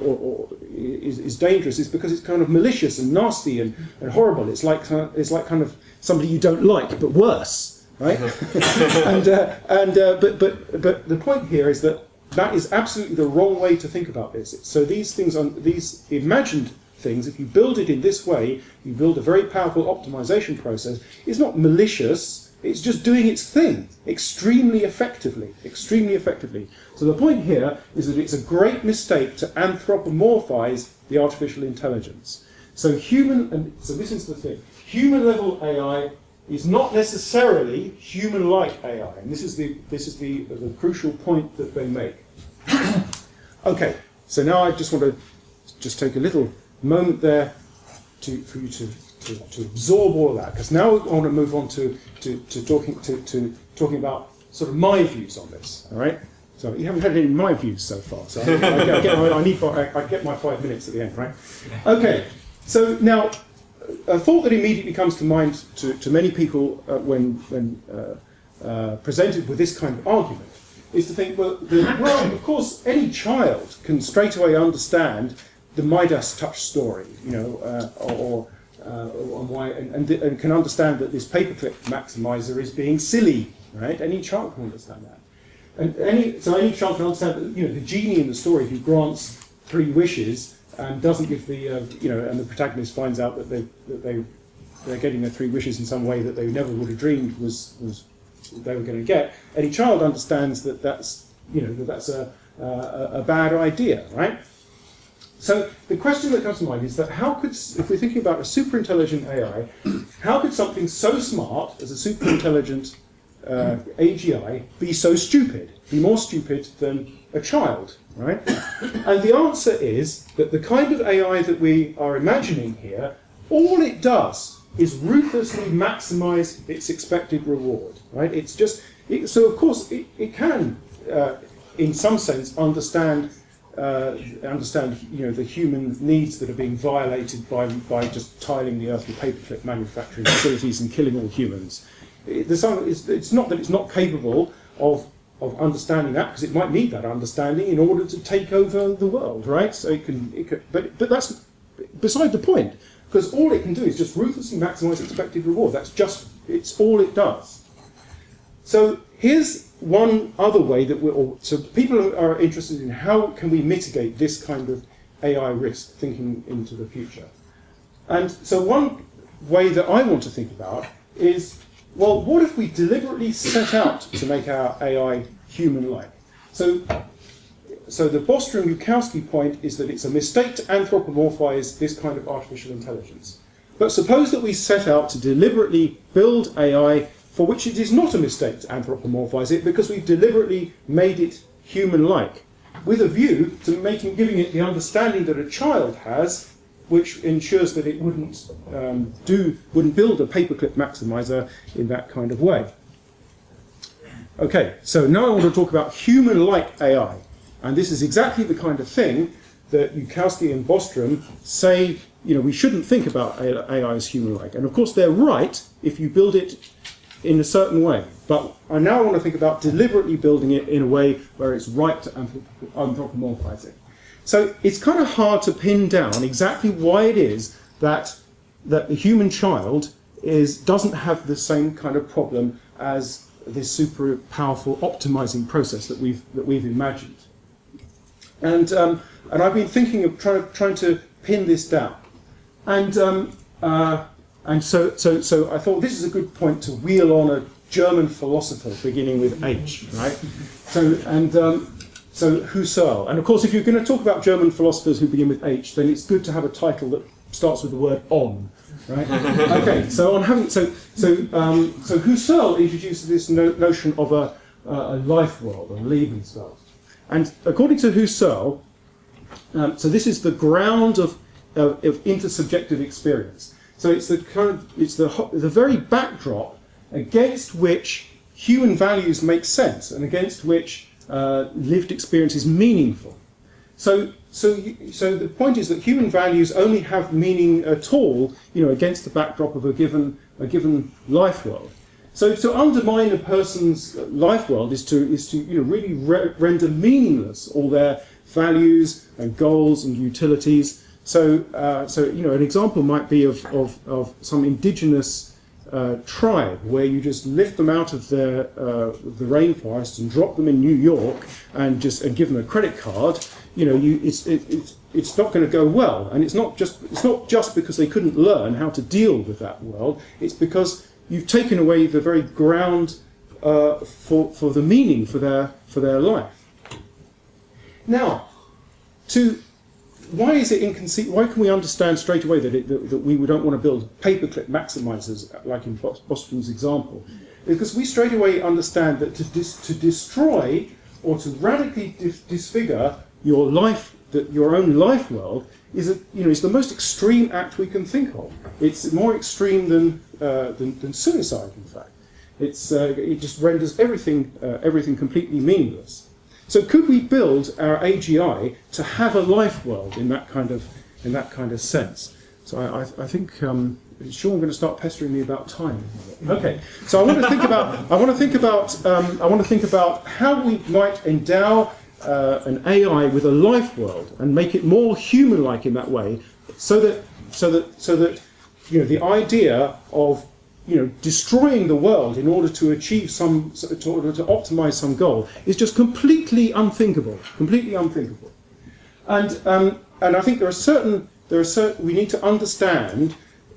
or, or is, is, dangerous is because it's kind of malicious and nasty and, and horrible. It's like uh, it's like kind of somebody you don't like, but worse, right? and uh, and uh, but but but the point here is that that is absolutely the wrong way to think about this. So these things on these imagined things, if you build it in this way, you build a very powerful optimization process, it's not malicious, it's just doing its thing extremely effectively, extremely effectively. So the point here is that it's a great mistake to anthropomorphize the artificial intelligence. So human, and so this is the thing, human level AI is not necessarily human-like AI, and this is the this is the, the crucial point that they make. okay, so now I just want to just take a little moment there to, for you to, to, to absorb all of that, because now I want to move on to, to, to, talking, to, to talking about sort of my views on this, all right? So you haven't had any of my views so far, so I, I, I get my, I, need, I, I get my five minutes at the end, right? Okay, so now a thought that immediately comes to mind to, to many people uh, when, when uh, uh, presented with this kind of argument is to think, well, the, well, of course, any child can straight away understand the Midas touch story, you know, uh, or, uh, or why, and, and, and, can understand that this paperclip maximizer is being silly, right? Any child can understand that. And any, so any child can understand that, you know, the genie in the story who grants three wishes and doesn't give the, uh, you know, and the protagonist finds out that they, that they, they're getting their three wishes in some way that they never would have dreamed was, was they were going to get. Any child understands that that's, you know, that that's a, a bad idea, right? So the question that comes to mind is that how could, if we're thinking about a super intelligent AI, how could something so smart as a super intelligent uh, AGI be so stupid, be more stupid than a child, right? And the answer is that the kind of AI that we are imagining here, all it does is ruthlessly maximize its expected reward, right? It's just, it, so of course it, it can, uh, in some sense, understand uh, understand you know the human needs that are being violated by by just tiling the earth with paperclip manufacturing facilities and killing all humans. It, some, it's, it's, not that it's not capable of of understanding that because it might need that understanding in order to take over the world, right? So it can, it can but but that's beside the point because all it can do is just ruthlessly maximize expected reward. That's just it's all it does. So here's one other way that we're, all, so people are interested in how can we mitigate this kind of AI risk, thinking into the future. And so one way that I want to think about is, well, what if we deliberately set out to make our AI human-like? So, so the Bostrom-Yudkowsky point is that it's a mistake to anthropomorphize this kind of artificial intelligence. But suppose that we set out to deliberately build AI for which it is not a mistake to anthropomorphize it because we've deliberately made it human-like, with a view to making, giving it the understanding that a child has, which ensures that it wouldn't um, do, wouldn't build a paperclip maximizer in that kind of way. Okay, so now I want to talk about human-like AI, and this is exactly the kind of thing that Yudkowsky and Bostrom say, you know, we shouldn't think about AI as human-like. And of course, they're right if you build it in a certain way. But I now want to think about deliberately building it in a way where it's right to anthropomorphize it. So it's kind of hard to pin down exactly why it is that that the human child is doesn't have the same kind of problem as this super powerful optimizing process that we've that we've imagined. And um, and I've been thinking of trying trying to pin this down. And um, uh, and so, so, so I thought this is a good point to wheel on a German philosopher beginning with H, right? So, and um, so Husserl. And of course, if you're going to talk about German philosophers who begin with H, then it's good to have a title that starts with the word on, right? okay, so on having so so um, so Husserl introduces this no, notion of a, a life world, a Lebenswelt, and according to Husserl, um, so this is the ground of, of intersubjective experience. So it's the kind of, it's the the very backdrop against which human values make sense and against which uh, lived experience is meaningful. So so so the point is that human values only have meaning at all, you know, against the backdrop of a given a given life world. So to undermine a person's life world is to is to you know really re render meaningless all their values and goals and utilities. So, uh, so you know, an example might be of, of, of some indigenous uh, tribe where you just lift them out of the, uh, the rainforest and drop them in New York and just and give them a credit card. You know, you, it's, it, it's, it's not going to go well, and it's not just it's not just because they couldn't learn how to deal with that world. It's because you've taken away the very ground uh, for for the meaning for their for their life. Now, to why is it inconceivable? Why can we understand straight away that, it, that, that we don't want to build paperclip maximizers like in Bostrom's example? Because we straight away understand that to, dis, to destroy or to radically dis disfigure your life, that your own life world, is a, you know is the most extreme act we can think of. It's more extreme than uh, than, than, suicide, in fact. It's uh, it just renders everything uh, everything completely meaningless. So could we build our AGI to have a life world in that kind of in that kind of sense? So I, I, I think um, Sean going to start pestering me about time. Okay, so I want to think about I want to think about um, I want to think about how we might endow uh, an AI with a life world and make it more human-like in that way, so that so that so that you know the idea of you know, destroying the world in order to achieve some, order to optimize some goal is just completely unthinkable, completely unthinkable. And, um, and I think there are certain, there are certain, we need to understand,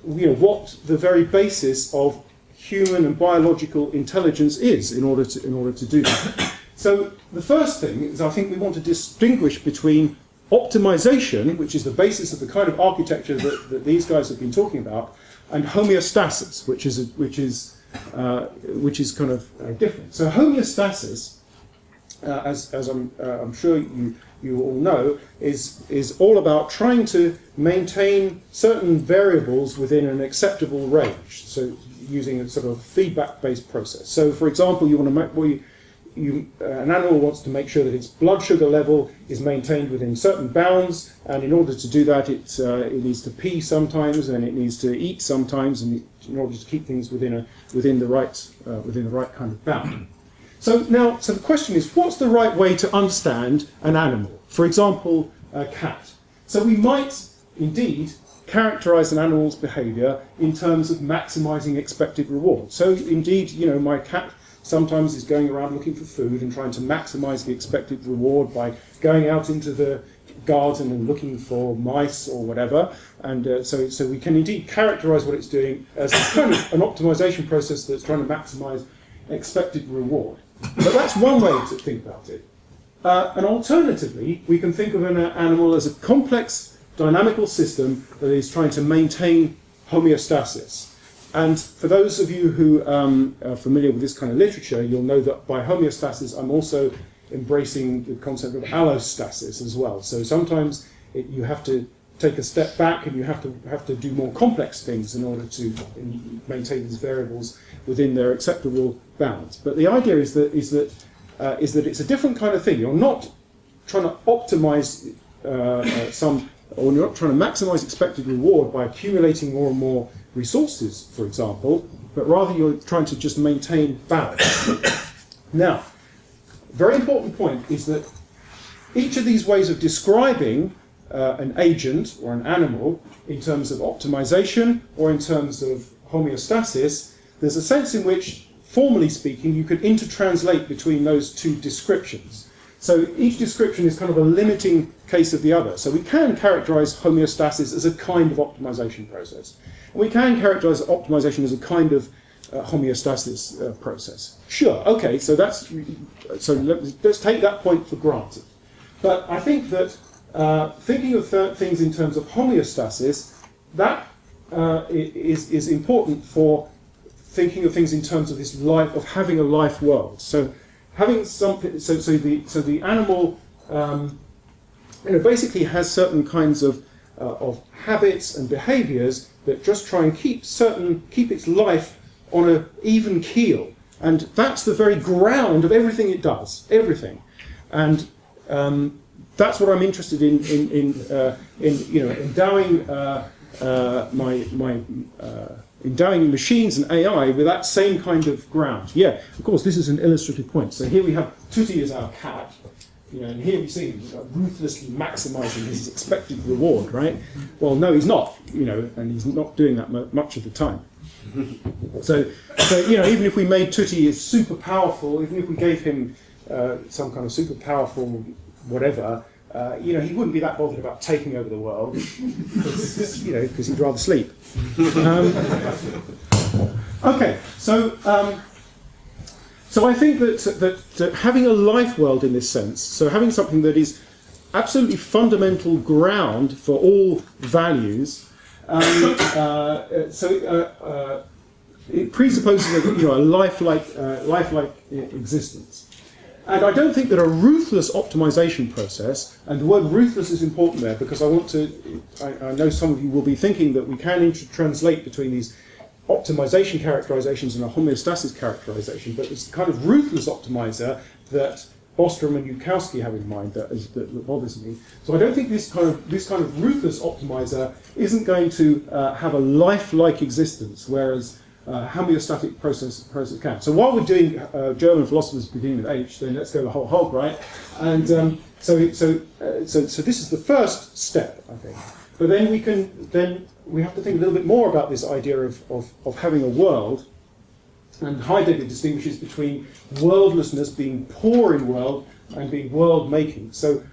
you know, what the very basis of human and biological intelligence is in order to, in order to do that. So the first thing is I think we want to distinguish between optimization, which is the basis of the kind of architecture that, that these guys have been talking about, and homeostasis, which is, which is, uh, which is kind of uh, different. So homeostasis, uh, as, as I'm, uh, I'm sure you, you all know, is, is all about trying to maintain certain variables within an acceptable range. So using a sort of feedback-based process. So for example, you want to make, you, uh, an animal wants to make sure that its blood sugar level is maintained within certain bounds, and in order to do that, it, uh, it needs to pee sometimes, and it needs to eat sometimes, and it, in order to keep things within a within the right uh, within the right kind of bound. So now, so the question is, what's the right way to understand an animal? For example, a cat. So we might indeed characterize an animal's behavior in terms of maximizing expected reward. So indeed, you know, my cat sometimes is going around looking for food and trying to maximize the expected reward by going out into the garden and looking for mice or whatever. And uh, so, so we can indeed characterize what it's doing as kind of an optimization process that's trying to maximize expected reward. But that's one way to think about it. Uh, and alternatively, we can think of an animal as a complex dynamical system that is trying to maintain homeostasis. And for those of you who um, are familiar with this kind of literature, you'll know that by homeostasis, I'm also embracing the concept of allostasis as well. So sometimes it, you have to take a step back and you have to have to do more complex things in order to maintain these variables within their acceptable bounds. But the idea is that is that uh, is that it's a different kind of thing. You're not trying to optimize uh, uh, some, or you're not trying to maximize expected reward by accumulating more and more resources, for example, but rather you're trying to just maintain balance. now, very important point is that each of these ways of describing uh, an agent or an animal in terms of optimization or in terms of homeostasis, there's a sense in which, formally speaking, you could intertranslate between those two descriptions. So each description is kind of a limiting case of the other. So we can characterize homeostasis as a kind of optimization process. And we can characterize optimization as a kind of uh, homeostasis uh, process. Sure, okay, so that's so let's take that point for granted. But I think that uh, thinking of th things in terms of homeostasis, that uh, is is important for thinking of things in terms of this life of having a life world. So having something, so, so, the, so the animal um, you know, basically has certain kinds of, uh, of habits and behaviors that just try and keep certain, keep its life on an even keel. And that's the very ground of everything it does, everything. And um, that's what I'm interested in, in, in, uh, in you know, endowing uh, uh my, my uh, endowing machines and AI with that same kind of ground. Yeah, of course, this is an illustrative point. So here we have Tutti as our cat, you know, and here we see him ruthlessly maximizing his expected reward, right? Well, no, he's not, you know, and he's not doing that much of the time. So, so you know, even if we made Tutti super powerful, even if we gave him uh, some kind of super powerful whatever, uh, you know, he wouldn't be that bothered about taking over the world, you know, because he'd rather sleep. Um, okay, so um, so I think that, that, that having a life world in this sense, so having something that is absolutely fundamental ground for all values. Um, uh, so uh, uh, it presupposes a, you know, a lifelike, uh, lifelike existence. And I don't think that a ruthless optimization process, and the word ruthless is important there because I want to, I, I know some of you will be thinking that we can translate between these optimization characterizations and a homeostasis characterization, but it's the kind of ruthless optimizer that Bostrom and Yudkowsky have in mind that, is, that, that bothers me. So I don't think this kind of this kind of ruthless optimizer isn't going to uh, have a lifelike existence, whereas uh, homeostatic process process can. So while we're doing uh, German philosophers beginning with H, then let's go the whole hog, right? And um, so so uh, so so this is the first step, I think. But then we can then we have to think a little bit more about this idea of, of, of having a world. And Heidegger distinguishes between worldlessness, being poor in world, and being world making. So,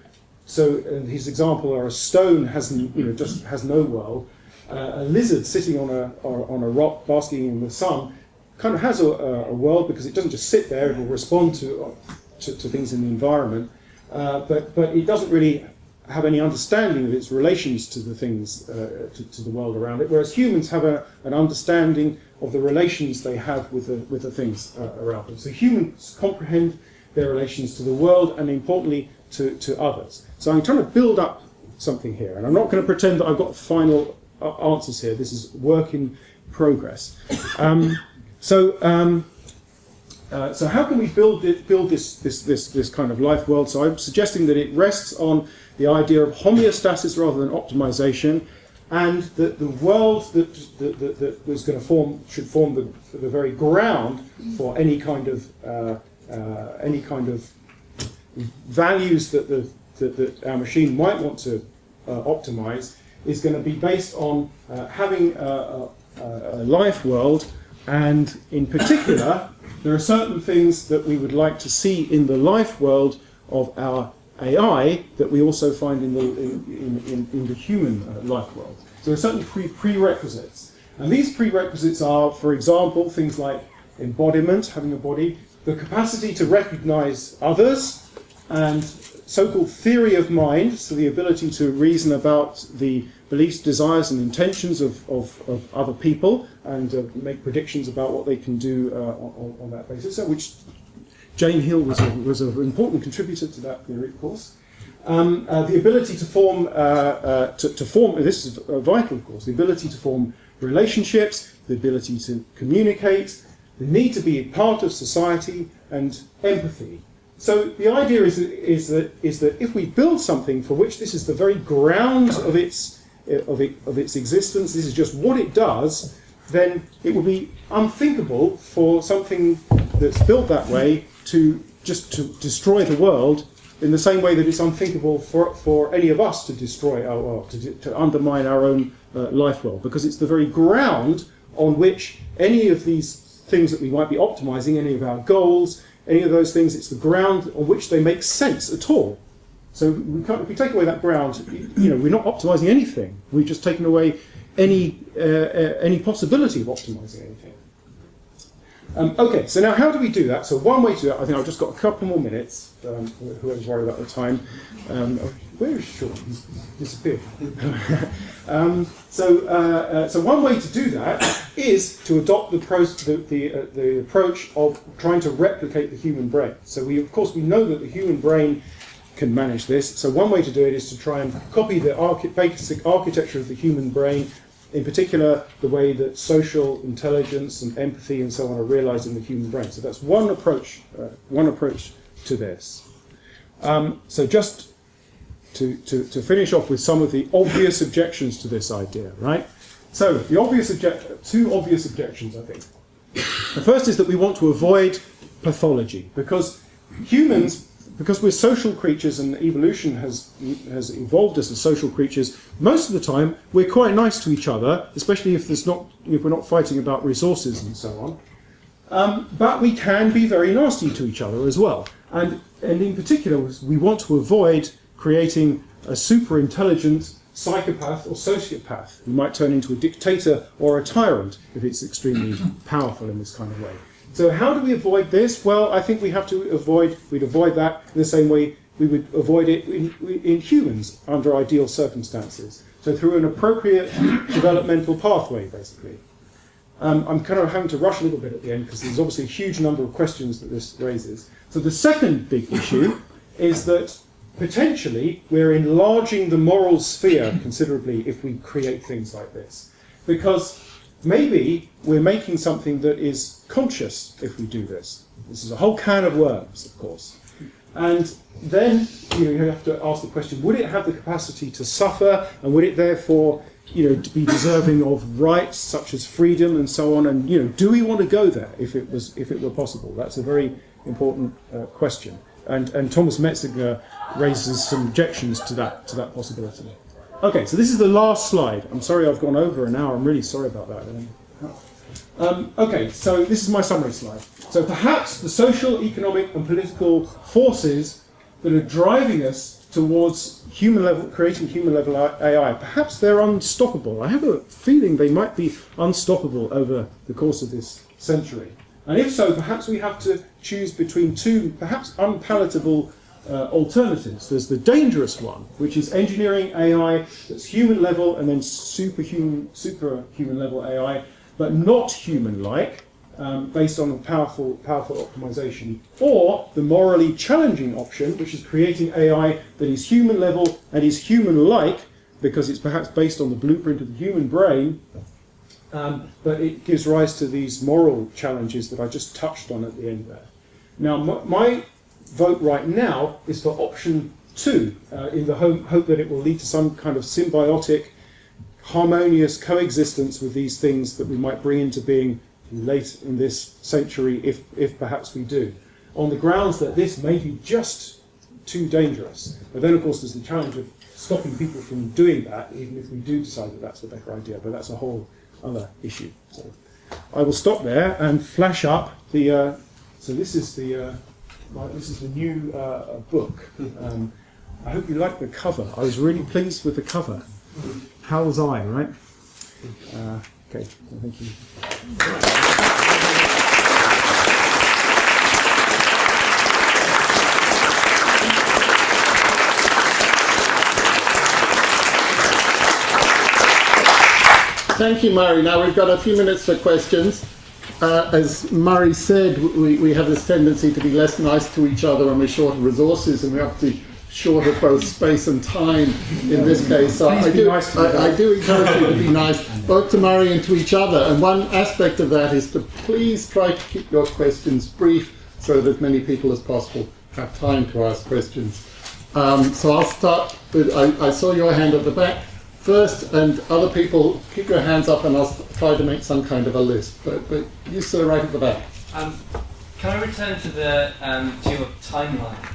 so his example are a stone has you know just has no world. A lizard sitting on a on a rock basking in the sun kind of has a, a world because it doesn't just sit there; it will respond to to, to things in the environment. Uh, but but it doesn't really have any understanding of its relations to the things, uh, to, to, the world around it, whereas humans have a, an understanding of the relations they have with the, with the things uh, around them. So humans comprehend their relations to the world and, importantly, to, to others. So I'm trying to build up something here, and I'm not going to pretend that I've got final answers here. This is work in progress. Um, so. Um, uh, so how can we build it, build this, this, this, this kind of life world? So I'm suggesting that it rests on the idea of homeostasis rather than optimization, and that the world that, that, that, that was going to form should form the, the very ground for any kind of uh, uh, any kind of values that, the, that, that our machine might want to uh, optimize is going to be based on uh, having a, a, a life world, and in particular, there are certain things that we would like to see in the life world of our AI that we also find in the, in, in, in the human uh, life world. So there are certain pre- prerequisites. And these prerequisites are, for example, things like embodiment, having a body, the capacity to recognize others, and so called theory of mind, so the ability to reason about the beliefs, desires, and intentions of, of, of other people and uh, make predictions about what they can do uh, on, on, that basis, which Jane Heal was, was an important contributor to that theory, of course. Um, uh, the ability to form, uh, uh, to, to, form, this is vital, of course, the ability to form relationships, the ability to communicate, the need to be part of society, and empathy. So the idea is, is, that, is that if we build something for which this is the very ground of its, of, it, of its existence, this is just what it does, then it would be unthinkable for something that's built that way to just to destroy the world in the same way that it's unthinkable for, for any of us to destroy our world, to, to undermine our own uh, life world, because it's the very ground on which any of these things that we might be optimizing, any of our goals, any of those things, it's the ground on which they make sense at all. So we can't, if we take away that ground, you know, we're not optimizing anything. We've just taken away any uh, uh, any possibility of optimizing anything. Um, okay, so now how do we do that? So one way to do that, I think I've just got a couple more minutes. Um, whoever's worried about the time. Um, where is Sean? He's disappeared. um, so, uh, uh, so one way to do that is to adopt the, the, the, uh, the, approach of trying to replicate the human brain. So we, of course, we know that the human brain can manage this. So one way to do it is to try and copy the archi- basic architecture of the human brain in particular, the way that social intelligence and empathy and so on are realized in the human brain. So that's one approach, uh, one approach to this. Um, so just to, to, to finish off with some of the obvious objections to this idea, right? So the obvious object, two obvious objections, I think. The first is that we want to avoid pathology because humans because we're social creatures and evolution has, has evolved us as social creatures, most of the time we're quite nice to each other, especially if, there's not, if we're not fighting about resources and so on. Um, but we can be very nasty to each other as well. And, and in particular, we want to avoid creating a super intelligent psychopath or sociopath who might turn into a dictator or a tyrant if it's extremely powerful in this kind of way. So how do we avoid this? Well, I think we have to avoid, we'd avoid that in the same way we would avoid it in, in humans under ideal circumstances. So through an appropriate developmental pathway, basically. Um, I'm kind of having to rush a little bit at the end because there's obviously a huge number of questions that this raises. So the second big issue is that potentially we're enlarging the moral sphere considerably if we create things like this. Because maybe we're making something that is conscious if we do this. This is a whole can of worms, of course. And then you know you have to ask the question: Would it have the capacity to suffer, and would it therefore you know be deserving of rights such as freedom and so on? And you know, do we want to go there if it was if it were possible? That's a very important uh, question. And and Thomas Metzinger raises some objections to that to that possibility. Okay, so this is the last slide. I'm sorry I've gone over an hour. I'm really sorry about that. Um, okay, so this is my summary slide. So perhaps the social, economic, and political forces that are driving us towards human level, creating human level AI, perhaps they're unstoppable. I have a feeling they might be unstoppable over the course of this century. And if so, perhaps we have to choose between two perhaps unpalatable uh, alternatives. There's the dangerous one, which is engineering AI that's human level and then superhuman, level AI, but not human-like, um, based on powerful, powerful optimization, or the morally challenging option, which is creating AI that is human level and is human-like, because it's perhaps based on the blueprint of the human brain, um, but it gives rise to these moral challenges that I just touched on at the end there. Now, my, my vote right now is for option two, uh, in the hope, hope that it will lead to some kind of symbiotic, harmonious coexistence with these things that we might bring into being late in this century, if, if perhaps we do, on the grounds that this may be just too dangerous. But then, of course, there's the challenge of stopping people from doing that, even if we do decide that that's the better idea, but that's a whole other issue. So I will stop there and flash up the. Uh, so this is the. Uh, this is the new uh, book. Um, I hope you like the cover. I was really pleased with the cover. How was I, right? Uh, okay, well, thank you. Thank you, Murray. Now we've got a few minutes for questions. Uh, as Murray said, we, we have this tendency to be less nice to each other when we're short of resources, and we have to be short of both space and time in this case. So I do, nice I, I do encourage you to be nice, both to Murray and to each other. And one aspect of that is to please try to keep your questions brief so that as many people as possible have time to ask questions. Um, so I'll start with, I, I saw your hand at the back first, and other people keep your hands up, and I'll try to make some kind of a list. But, but you sir, right at the back. Um, can I return to the um, to your timeline,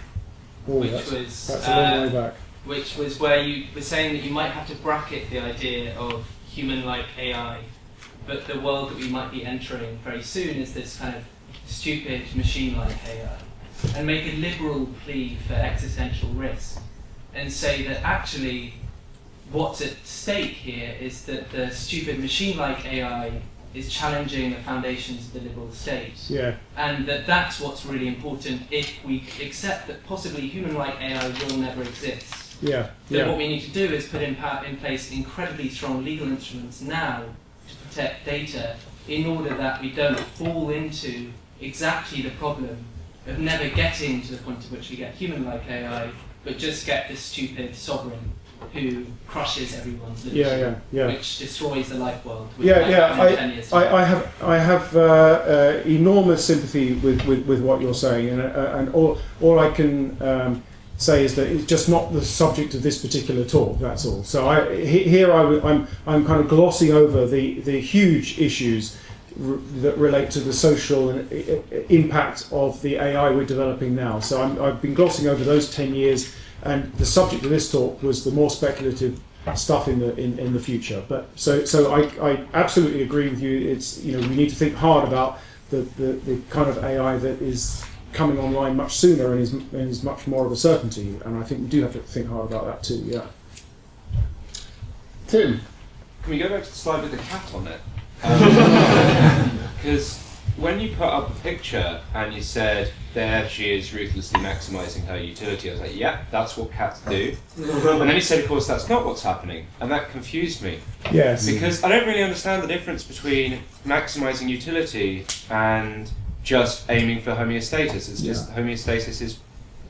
Oh, which that's, was that's a long uh, way back. which was where you were saying that you might have to bracket the idea of human-like AI, but the world that we might be entering very soon is this kind of stupid machine-like AI, and make a liberal plea for existential risk, and say that actually what's at stake here is that the stupid machine-like AI is challenging the foundations of the liberal state. Yeah, And that that's what's really important if we accept that possibly human-like AI will never exist. yeah, Then yeah. what we need to do is put in, in place incredibly strong legal instruments now to protect data in order that we don't fall into exactly the problem of never getting to the point at which we get human-like AI, but just get this stupid sovereign who crushes everyone's liberty, Yeah, yeah, yeah. which destroys the life world. Yeah, yeah. 10 years' I, I have, I have uh, uh, enormous sympathy with, with, with what you're saying, and, uh, and all, all I can um, say is that it's just not the subject of this particular talk. That's all. So I, here I, am I'm, I'm kind of glossing over the, the huge issues that relate to the social i- i- impact of the AI we're developing now. So I'm, I've been glossing over those ten years, and the subject of this talk was the more speculative stuff in the in, in the future. But so so I, I absolutely agree with you. It's you know we need to think hard about the, the, the kind of AI that is coming online much sooner and is and is much more of a certainty. And I think we do have to think hard about that too. Yeah. Tim. Can we go back to the slide with the cat on it? Um, because when you put up a picture and you said there she is ruthlessly maximizing her utility, I was like, yeah, that's what cats do. and then you said, of course, that's not what's happening, and that confused me Yes. because I don't really understand the difference between maximizing utility and just aiming for homeostasis. It's just homeostasis is,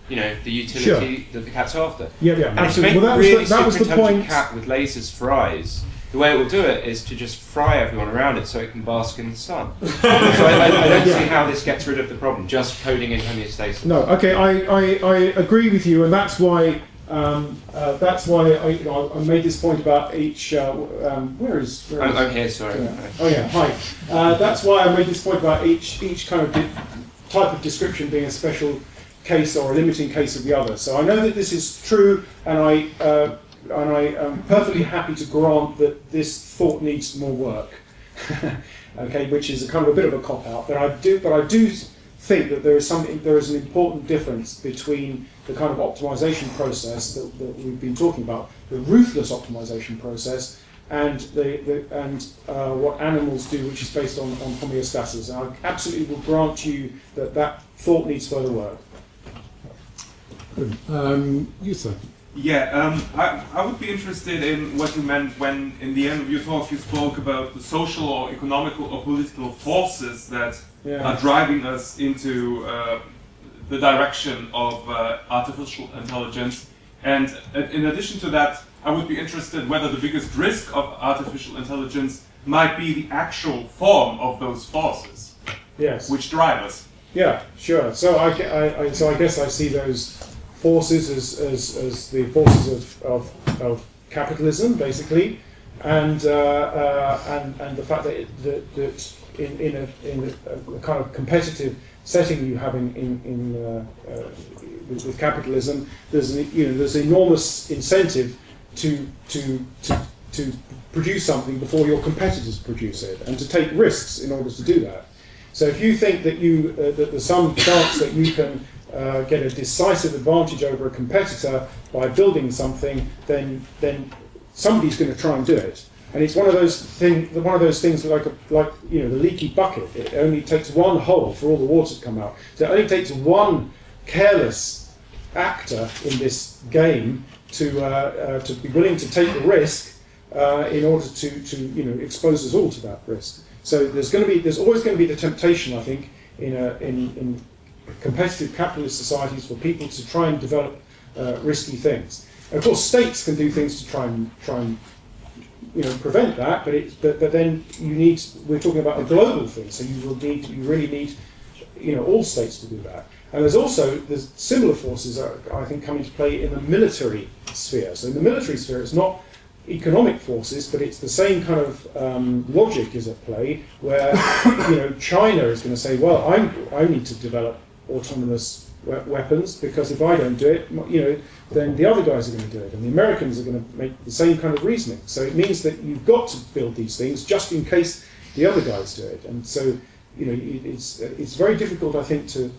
you know, the utility that the cat's after. Yeah, yeah, And absolutely. to make Well, that was really the, that was super the point. cat with lasers for eyes, the way it will do it is to just fry everyone around it so it can bask in the sun. so I, I, I don't see how this gets rid of the problem, just coding in homeostasis. No, okay, I, I, I agree with you, and that's why um, uh, that's why I, you know, I made this point about each. Uh, um, where is? Where I'm, is- I'm here, sorry. Yeah. Oh yeah, hi. Uh, that's why I made this point about each each kind of di- type of description being a special case or a limiting case of the other. So I know that this is true, and I uh, and I am perfectly happy to grant that this thought needs more work. okay, which is a kind of a bit of a cop out, but I do but I do think that there is something there is an important difference between the kind of optimization process that, that we've been talking about, the ruthless optimization process, and the, the and uh, what animals do, which is based on, on homeostasis. And I absolutely will grant you that that thought needs further work. Um, you sir. Yeah, um, I, I would be interested in what you meant when, in the end of your talk, you spoke about the social or economical or political forces that Yeah. are driving us into uh, the direction of uh, artificial intelligence. And uh, in addition to that, I would be interested whether the biggest risk of artificial intelligence might be the actual form of those forces Yes. which drive us. Yeah, sure. So I, I, I- so I guess I see those forces as, as, as the forces of, of, of capitalism, basically, and, uh, uh, and, and the fact that, it, that, that in, in, a, in a, kind of competitive setting you have in, in, in uh, uh, with, with capitalism, there's an, you know there's enormous incentive to to to to produce something before your competitors produce it, and to take risks in order to do that. So if you think that you uh, that there's some chance that you can uh, get a decisive advantage over a competitor by building something, then then somebody's going to try and do it. And it's one of those thing, one of those things like a, like you know the leaky bucket. It only takes one hole for all the water to come out. So it only takes one careless actor in this game to uh, uh, to be willing to take the risk uh, in order to, to you know expose us all to that risk. So there's going to be there's always going to be the temptation, I think, in a, in, in competitive capitalist societies for people to try and develop uh, risky things. And of course, states can do things to try and try and you know prevent that, but it's but, but then you need we're talking about a global thing, so you will need you really need you know all states to do that. And there's also there's similar forces are, I think come into play in the military sphere. So in the military sphere, it's not economic forces, but it's the same kind of um, logic is at play, where you know China is going to say, well, I'm I need to develop autonomous we- weapons because if I don't do it, you know, then the other guys are going to do it, and the Americans are going to make the same kind of reasoning. So it means that you've got to build these things just in case the other guys do it, and so you know it- it's it's very difficult, I think, to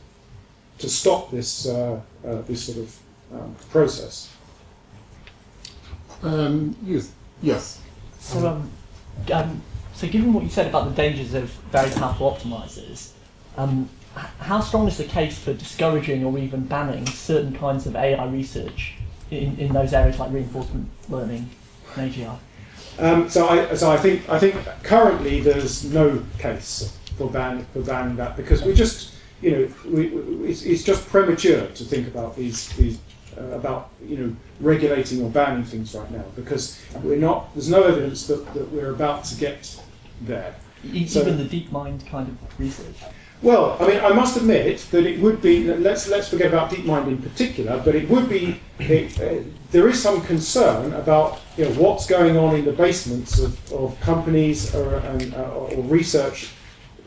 to stop this uh, uh, this sort of um, process. Um, yes. Yes. So, um, um, so given what you said about the dangers of very powerful optimizers, um, h- how strong is the case for discouraging or even banning certain kinds of AI research in, in those areas like reinforcement learning and AGI? Um, so I so I think I think currently there's no case for ban for banning that because we just you know we, we, it's, it's just premature to think about these these uh, about you know regulating or banning things right now because we're not there's no evidence that, that we're about to get there. E- So- even the DeepMind kind of research. Well, I mean, I must admit that it would be. Let's let's forget about DeepMind in particular, but it would be. It, uh, there is some concern about you know what's going on in the basements of, of companies or, and, uh, or research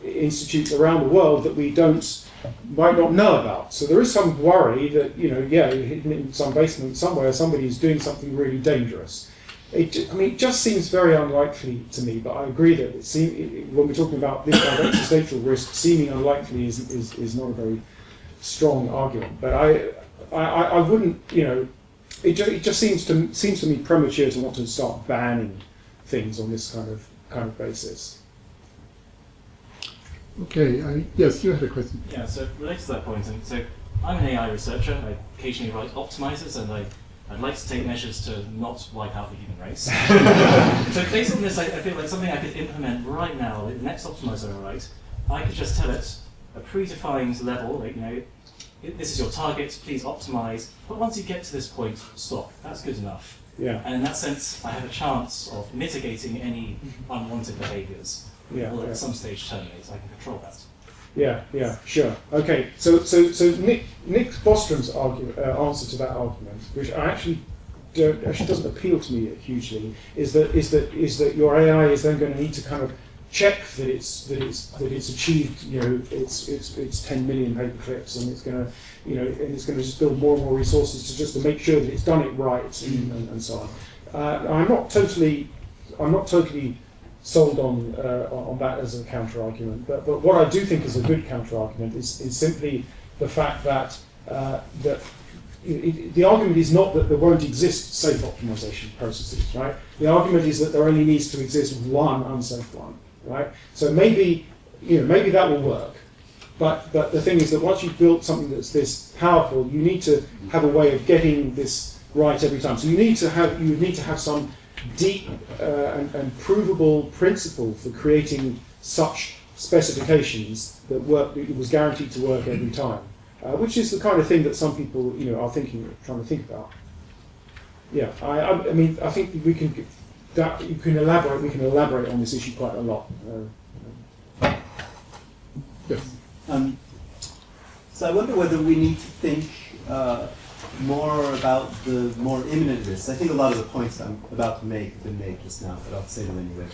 institutes around the world that we don't might not know about. So there is some worry that you know, yeah, in some basement somewhere, somebody is doing something really dangerous. It, I mean, it just seems very unlikely to me, but I agree that it seem, it, it- when we're talking about this kind of existential risk, seeming unlikely is, is, is not a very strong argument. But I, I, I I wouldn't, you know, it just, it just seems to seems to me premature to want to start banning things on this kind of kind of basis. Okay, I, yes, you had a question. Yeah, so related to that point, point, so I'm an AI researcher. I occasionally write optimizers, and I, I'd like to take measures to not wipe out the human race. so based on this, I, I feel like something I could implement right now, the next optimizer I write, I could just tell it a predefined level, like, you know, this is your target, please optimize, but once you get to this point, stop. That's good enough. Yeah. And in that sense, I have a chance of mitigating any unwanted behaviors. Yeah, Will yeah. at some stage terminate. I can control that. Yeah, yeah, sure. Okay, so so so Nick Nick Bostrom's argument, uh, answer to that argument, which I actually don't actually doesn't appeal to me hugely, is that is that is that your AI is then going to need to kind of check that it's that it's that it's achieved you know it's it's it's 10 million paper clips and it's going to you know and it's going to just build more and more resources to just to make sure that it's done it right and, and, and so on. Uh, I'm not totally I'm not totally sold on uh, on that as a counter argument. But but what I do think is a good counter argument is, is simply the fact that uh, that it, it- the argument is not that there won't exist safe optimization processes, right? The argument is that there only needs to exist one unsafe one, right? So maybe you know maybe that will work. But, but the thing is that once you've built something that's this powerful, you need to have a way of getting this right every time. So you need to have you need to have some deep uh, and, and provable principle for creating such specifications that work, it was guaranteed to work every time, uh, which is the kind of thing that some people you know are thinking trying to think about. Yeah, I, I, I mean I think we can that you can elaborate we can elaborate on this issue quite a lot. Uh, Yes. Um, so I wonder whether we need to think uh, more about the more imminent risks. I think a lot of the points I'm about to make have been made just now, but I'll say them anyway.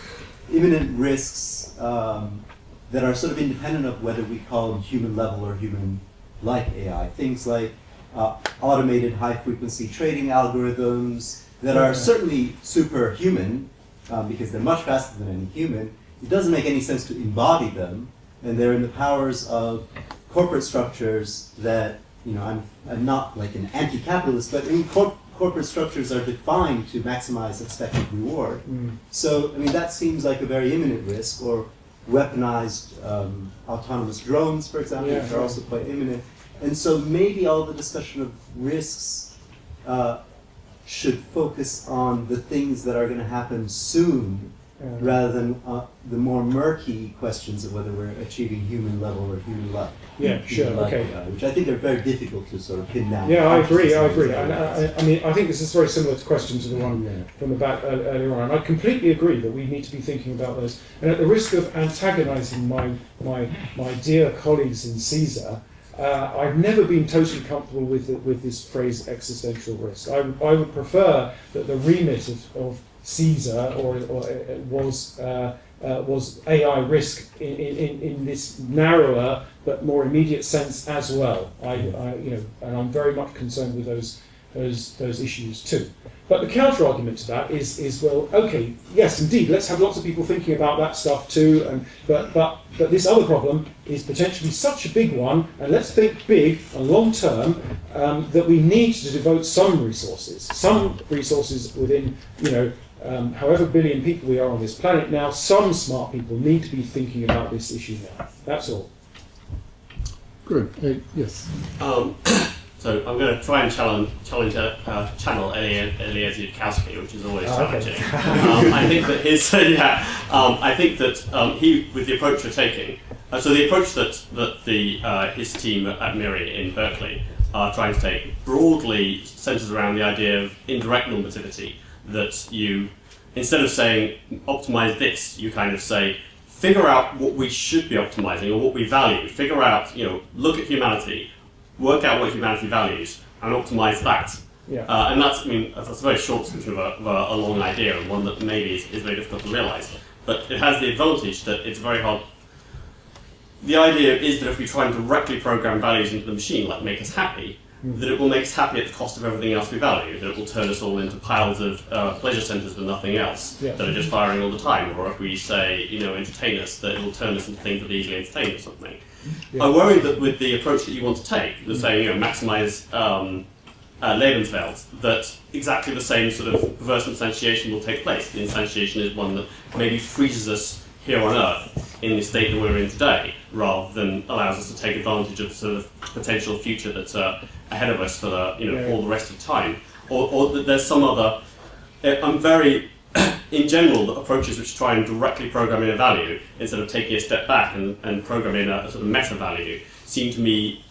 Imminent risks um, that are sort of independent of whether we call them human level or human like AI. Things like uh, automated high frequency trading algorithms that are certainly superhuman um, because they're much faster than any human. It doesn't make any sense to embody them, and they're in the powers of corporate structures that you know I'm, I'm not like an anti-capitalist, but in cor- corporate structures are defined to maximize expected reward. Mm. So I mean that seems like a very imminent risk, or weaponized um, autonomous drones, for example, Yeah, which are also quite imminent. And so maybe all the discussion of risks uh, should focus on the things that are going to happen soon Yeah. rather than uh, the more murky questions of whether we're achieving human level or human like. Yeah, sure, okay. Which I think are very difficult to sort of pin down. Yeah, I agree. I agree. and And. I, I mean, I think this is very similar to question to the one Yeah. from the back uh, earlier on. And I completely agree that we need to be thinking about those. And at the risk of antagonising my my my dear colleagues in CSER, uh, I've never been totally comfortable with the, with this phrase existential risk. I, I would prefer that the remit of, of CSER or, or uh, was uh, uh, was AI risk in, in, in this narrower but more immediate sense as well. I, I you know, and I'm very much concerned with those those those issues too. But the counter argument to that is is well, okay, yes, indeed, let's have lots of people thinking about that stuff too. And but but but this other problem is potentially such a big one, and let's think big and long term um, that we need to devote some resources, some resources within you know. Um, however billion people we are on this planet now, some smart people need to be thinking about this issue now. That's all. Good. Uh, yes. Um, so I'm going to try and challenge, challenge uh, uh, channel Eli- Eliezer Yudkowsky, which is always Oh, okay. challenging. um, I think that his yeah. Um, I think that um, he, with the approach we're taking, uh, so the approach that that the uh, his team at MIRI in Berkeley are trying to take broadly centers around the idea of indirect normativity. That you, instead of saying optimize this, you kind of say figure out what we should be optimizing or what we value. Figure out, you know, look at humanity, work out what humanity values, and optimize that. Yeah. Uh, and that's, I mean, that's a very short description of a, of a, a long idea and one that maybe is, is very difficult to realize. But it has the advantage that it's very hard. The idea is that if we try and directly program values into the machine, like make us happy, that it will make us happy at the cost of everything else we value, that it will turn us all into piles of uh, pleasure centers with nothing else, Yeah. that are just firing all the time, or if we say, you know, entertain us, that it will turn us into things that are easily entertain or something. Yeah. I worry that with the approach that you want to take, the saying, you know, maximize um, uh, Lebenswelt, that exactly the same sort of perverse instantiation will take place. The instantiation is one that maybe freezes us here on Earth in the state that we're in today, rather than allows us to take advantage of sort of potential future that's uh, ahead of us for the you know Yeah. all the rest of time, or, or that there's some other. uh, I'm very, in general, the approaches which try and directly program in a value instead of taking a step back and, and program in a, sort of meta value seem to me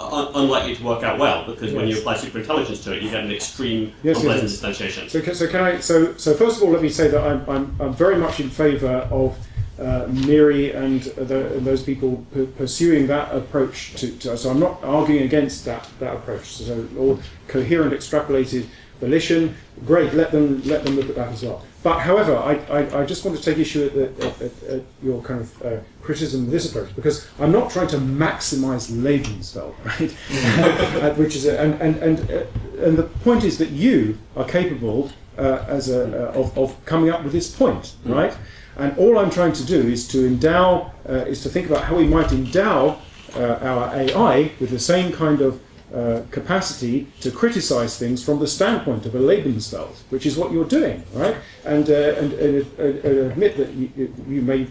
un- unlikely to work out well because when you apply superintelligence to it, you get an extreme Yes, yes, unpleasant yes. distanciation. So, can- so can I? So, so first of all, let me say that I'm, I'm, I'm very much in favour of uh, MIRI and, the, those people pu- pursuing that approach. To, to, so I'm not arguing against that, that approach. So, all coherent, extrapolated volition, great. Let them let them look at that as well. But however, I, I, I just want to take issue at, the, at, at, at your kind of uh, criticism of this approach because I'm not trying to maximise Lebenswelt, right? Uh, which is a, and and and uh, and the point is that you are capable uh, as a uh, of, of coming up with this point, Mm. And all I'm trying to do is to endow, uh, is to think about how we might endow uh, our AI with the same kind of uh, capacity to criticize things from the standpoint of a Lebenswelt, which is what you're doing, right? And, uh, and, and, uh, uh, admit that you- you may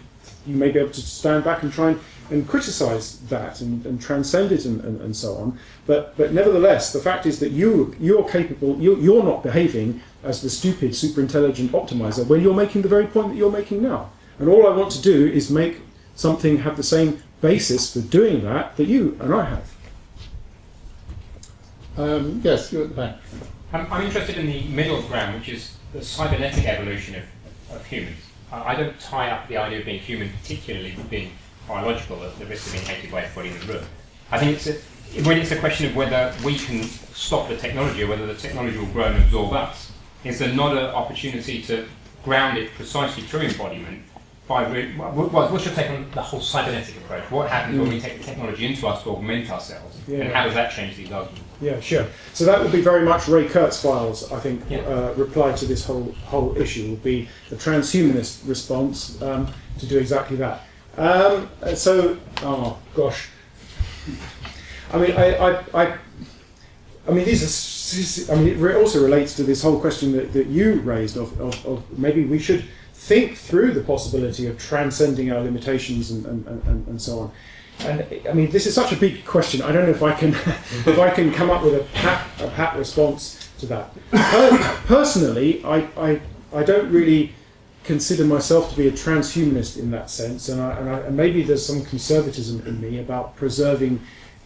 you may be able to stand back and try and, and criticize that and, and transcend it and, and, and so on. But but nevertheless, the fact is that you you're capable. You, you're not behaving as the stupid superintelligent optimizer when you're making the very point that you're making now. And all I want to do is make something have the same basis for doing that that you and I have. Um, yes, you're at the back. I'm, I'm interested in the middle ground, which is the cybernetic evolution of, of humans. I, I don't tie up the idea of being human, particularly with being biological, at the risk of being hated by everybody in the room. I think it's a, when it's a question of whether we can stop the technology or whether the technology will grow and absorb us, is there not an opportunity to ground it precisely through embodiment by re- what, what- what's your take on the whole cybernetic approach? What happens when we take the technology into us to augment ourselves? Yeah. And how does that change these arguments? Yeah, sure. So that would be very much Ray Kurzweil's, I think, Yeah. uh, reply to this whole whole issue would be the transhumanist response um, to do exactly that. Um, so, oh gosh, I mean, I, I, I, I mean, these are. I mean, it re- also relates to this whole question that, that you raised of, of, of maybe we should think through the possibility of transcending our limitations and, and, and, and so on. And I mean, this is such a big question. I don't know if I can if I can come up with a pat a pat response to that. Per- personally, I, I I don't really consider myself to be a transhumanist in that sense, and, I, and, I, and maybe there's some conservatism in me about preserving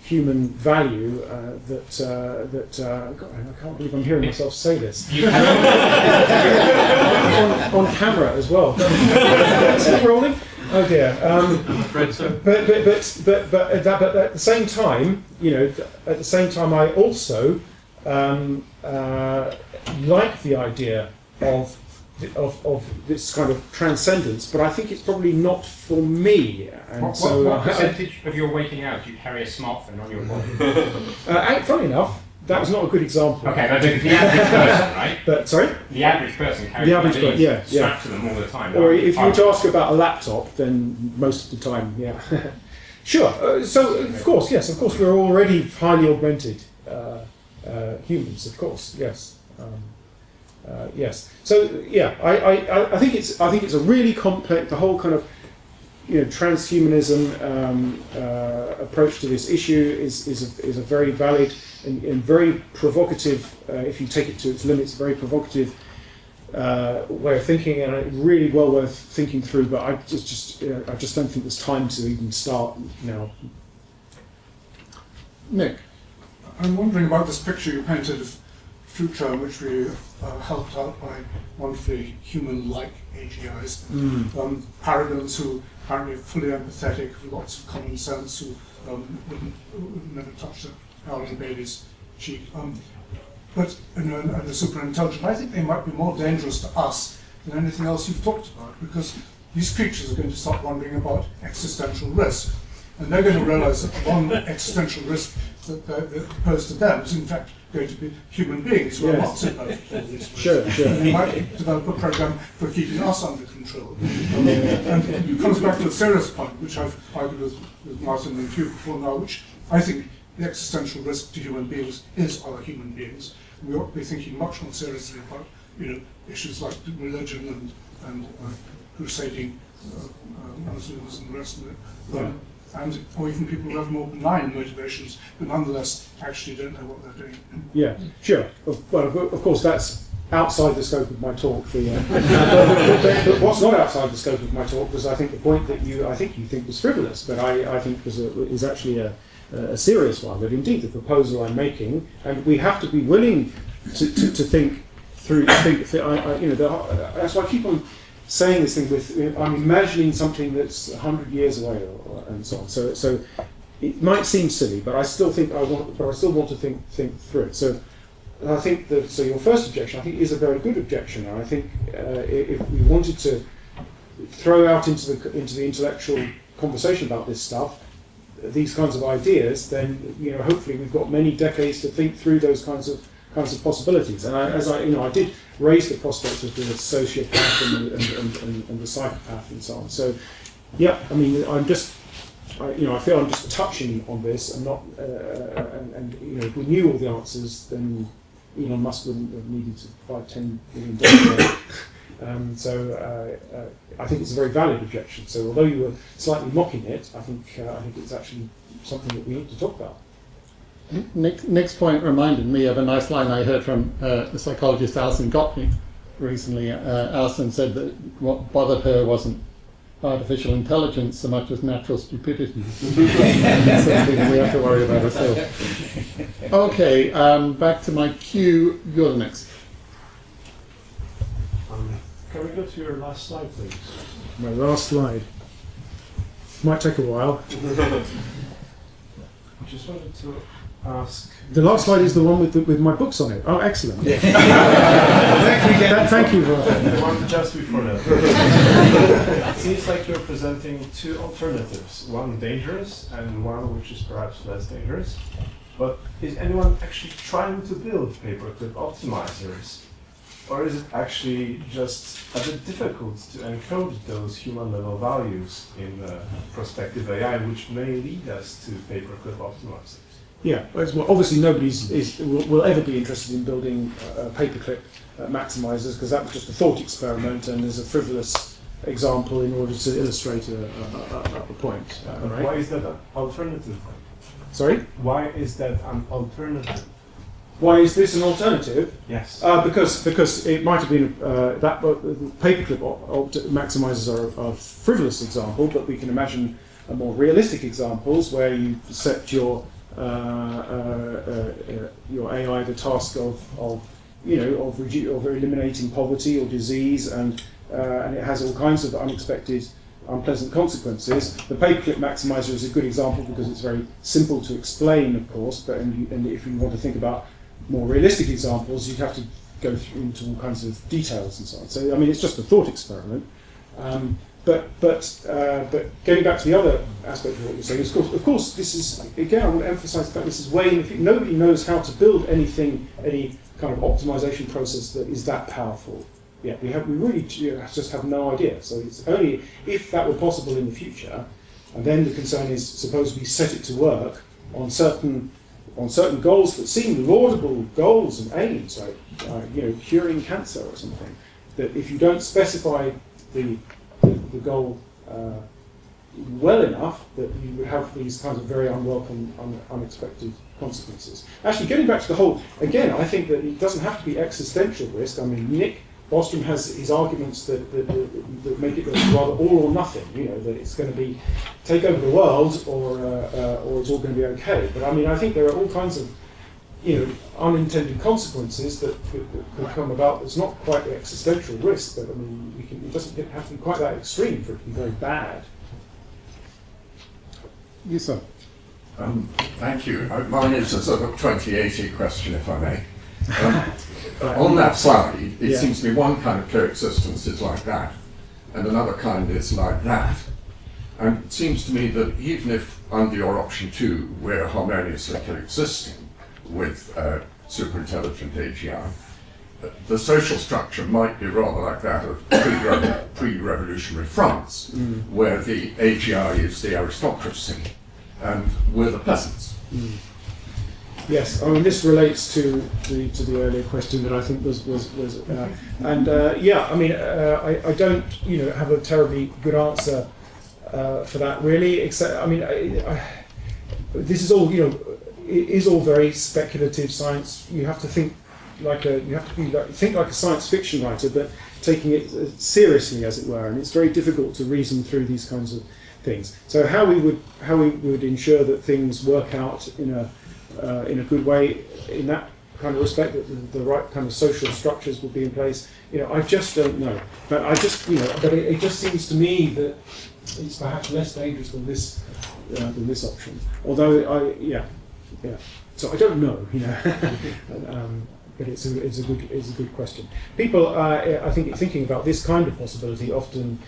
human value uh, that uh, that uh, God, I can't believe I'm hearing myself say this on, on camera as well. Rolling? Oh dear. Um, but, but, but, but, but, at that, but at the same time, you know, at the same time, I also um, uh, like the idea of, of, of this kind of transcendence, but I think it's probably not for me. And What, so, what, what I- percentage of your waking hours do you carry a smartphone on your body? uh, funny enough, that was not a good example. Okay, but the, the average person, right? But sorry. The average person carries The average person, yeah, yeah. to them all the time. Or if you were to ask about a laptop, then most of the time, yeah. sure. Uh, so, of course, yes, of course, we're already highly augmented uh, uh, humans, of course, yes. Um, uh, yes. So, yeah, I, I, I- I think it's I think it's a really complex. The whole kind of you know transhumanism um, uh, approach to this issue is is a, is a very valid and, and very provocative. Uh, if you take it to its limits, very provocative uh, way of thinking, and really well worth thinking through. But I just, just uh, I just don't think there's time to even start now. Nick. I'm wondering about this picture you painted of future which we uh, helped out by wonderfully human-like AGIs. Mm. Um, paragons who apparently are fully empathetic, with lots of common sense, who um, wouldn't, would never touch a howling baby's cheek. Um, but you know, and, and the super intelligent, I think they might be more dangerous to us than anything else you've talked about, because these creatures are going to start wondering about existential risk. And they're going to realize that one existential risk that, that, that posed to them is in fact going to be human beings who are not Yes. perfect for all. Sure, sure. They might develop a program for keeping us under control. And it comes back to serious point, which I've argued with, with Martin and Huw before now, which I think the existential risk to human beings is other human beings. We ought to be thinking much more seriously about you know, issues like religion and, and uh, crusading uh, Muslims and the rest of it. And or even people who have more benign motivations, but nonetheless actually don't know what they're doing. Yeah, sure. Of, well, of, course, that's outside the scope of my talk. Uh, but, but, but, what's not outside the scope of my talk was, I think, the point that you, I think you think was frivolous, but I, I think was a, is actually a, a serious one. That indeed the proposal I'm making, and we have to be willing to, to, to think through. Think, I, I, you know, the, that's why I keep on saying this thing with. I'm imagining something that's hundred years away, or, and so on. So, so it might seem silly, but I still think I want, but I still want to think think through it. So. I think that so your first objection, I think, is a very good objection, and I think uh, if we wanted to throw out into the into the intellectual conversation about this stuff, these kinds of ideas, then you know hopefully we've got many decades to think through those kinds of kinds of possibilities. And I, as I you know I did raise the prospect of the sociopath and the, and, and, and, the psychopath and so on. So yeah, I mean I'm just I, you know, I feel I'm just touching on this and not, uh, and, and, you know, if we knew all the answers, then Elon Musk wouldn't have needed to provide ten million dollars. um, so uh, uh, I think it's a very valid objection. So although you were slightly mocking it, I think uh, I think it's actually something that we need to talk about. Next, next point reminded me of a nice line I heard from uh, the psychologist Alison Gopnik recently. Uh, Alison said that what bothered her wasn't artificial intelligence so much as natural stupidity. Something we have to worry about ourselves. Okay, um, back to my cue. You're the next. Um, can we go to your last slide, please? My last slide. Might take a while. I just wanted to ask. The last slide is the one with the, with my books on it. Oh, excellent! Yeah. thank you, Dan. Thank you, Rob. The one just before that. it seems like you're presenting two alternatives: one dangerous and one which is perhaps less dangerous. But is anyone actually trying to build paperclip optimizers? Or is it actually just a bit difficult to encode those human level values in uh, prospective AI, which may lead us to paperclip optimizers? Yeah, well, obviously nobody's is, will, will, ever be interested in building uh, paperclip uh, maximizers because that was just a thought experiment and there's a frivolous example in order to illustrate a, a, a, a point. Uh, right? Why is that an alternative? Sorry? Why is that an alternative? Why is this an alternative? Yes. Uh, because because it might have been uh, that uh, paperclip maximizers are a frivolous example, but we can imagine a more realistic examples where you set your Uh, uh, uh, your AI the task of, of you know of, of eliminating poverty or disease, and and it has all kinds of unexpected unpleasant consequences. The paperclip maximizer is a good example because it's very simple to explain, of course, but and, if you want to think about more realistic examples, you'd have to go into all kinds of details and so on. So, I mean, it's just a thought experiment. Um, but but uh, but getting back to the other aspect of what you're saying, of course, of course, this is again I want to emphasise that this is way. Nobody knows how to build anything, any kind of optimization process that is that powerful. Yeah, we have we really just have no idea. So it's only if that were possible in the future, and then the concern is suppose we set it to work on certain on certain goals that seem laudable goals and aims, like uh, you know curing cancer or something. That if you don't specify the the, goal uh, well enough that you would have these kinds of very unwelcome, un unexpected consequences. Actually, getting back to the whole, again, I think that it doesn't have to be existential risk. I mean, Nick Bostrom has his arguments that, that, that, that make it rather all or nothing, you know, that it's going to be take over the world or, uh, uh, or it's all going to be okay. But I mean, I think there are all kinds of you know, unintended consequences that could, that could come about. It's not quite the existential risk, but I mean, can, it doesn't have to be quite that extreme for it to be very bad. Yes, sir. Um, thank you. Uh, mine is a sort of 2080 question, if I may. Um, on that slide, it yeah. seems to me one kind of coexistence is like that, and another kind is like that. And it seems to me that even if under your option two, we're harmoniously coexisting, with uh, superintelligent AGI. The social structure might be rather like that of pre-revolutionary France, mm. where the AGI is the aristocracy and we're the peasants. Mm. Yes, I mean this relates to, to to the earlier question that I think was was was, uh, and uh, yeah, I mean uh, I I don't you know have a terribly good answer uh, for that really. Except I mean I, I, this is all you know it is all very speculative science. You have to think like a you have to be like, think like a science fiction writer, but taking it seriously as it were, and it's very difficult to reason through these kinds of things. So how we would how we would ensure that things work out in a uh, in a good way in that kind of respect that the, the, right kind of social structures will be in place. You know, I just don't know. But I just you know, but it, it just seems to me that it's perhaps less dangerous than this uh, than this option. Although I yeah yeah. So I don't know. You know. um, but it's a, it's a good it's a good question. People, uh, I think, thinking about this kind of possibility often,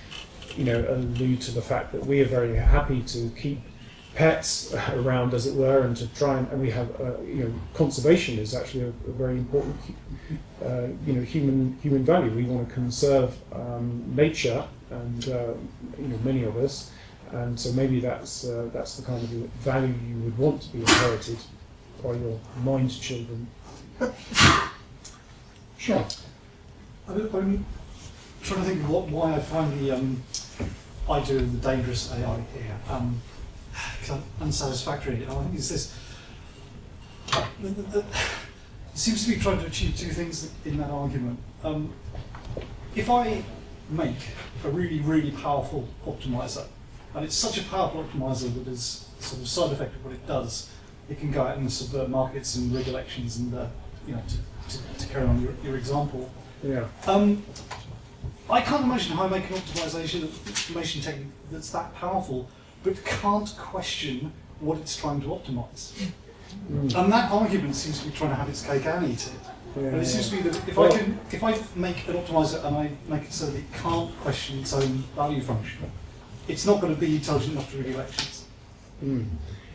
you know, allude to the fact that we are very happy to keep pets around, as it were, and to try and, and we have, uh, you know, conservation is actually a, a very important, uh, you know, human human value. We want to conserve um, nature, and uh, you know, many of us, and so maybe that's uh, that's the kind of value you would want to be inherited by your mind children. Sure. I'm trying to think of what, why I find the um, idea of the dangerous AI here um, unsatisfactory. I think it's this. it seems to be trying to achieve two things in that argument. Um, if I make a really, really powerful optimizer, and it's such a powerful optimizer that is sort of side effect of what it does, it can go out and subvert markets and rig elections and uh, you know to, to, to, carry on your, your example. Yeah. Um, I can't imagine how I make an optimization of information technique that's that powerful, but can't question what it's trying to optimize. Mm. And that argument seems to be trying to have its cake and eat it. Yeah, and it seems to be that if well, I can, if I make an optimizer and I make it so that it can't question its own value function, it's not going to be intelligent enough to rig elections. Mm.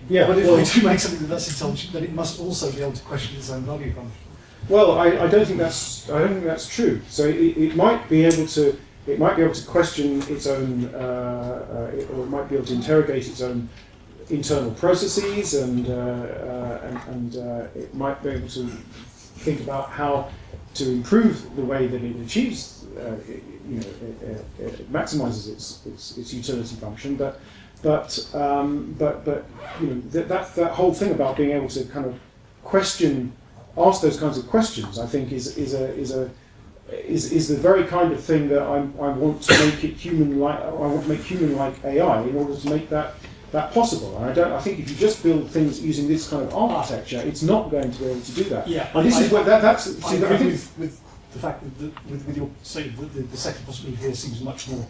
Yeah, but if well, I do make something that's intelligent, then it must also be able to question its own value function. Well, I, I don't think that's I don't think that's true. So it, it might be able to it might be able to question its own, uh, uh, or it might be able to interrogate its own internal processes, and uh, uh and, and uh, it might be able to think about how to improve the way that it achieves, uh, you know, it, it, maximizes its, its its utility function, but. But, um, but, but you know, that, that, that whole thing about being able to kind of question ask those kinds of questions, I think, is, is, a, is, a, is, is the very kind of thing that I'm, I want to make it human-like. I want to make human-like AI in order to make that that possible. And I don't. I think if you just build things using this kind of architecture, it's not going to be able to do that. Yeah, and this I, is where that, that's. See, agree I think with, with the fact that the, with, with your say the, the, the second possibility here seems much more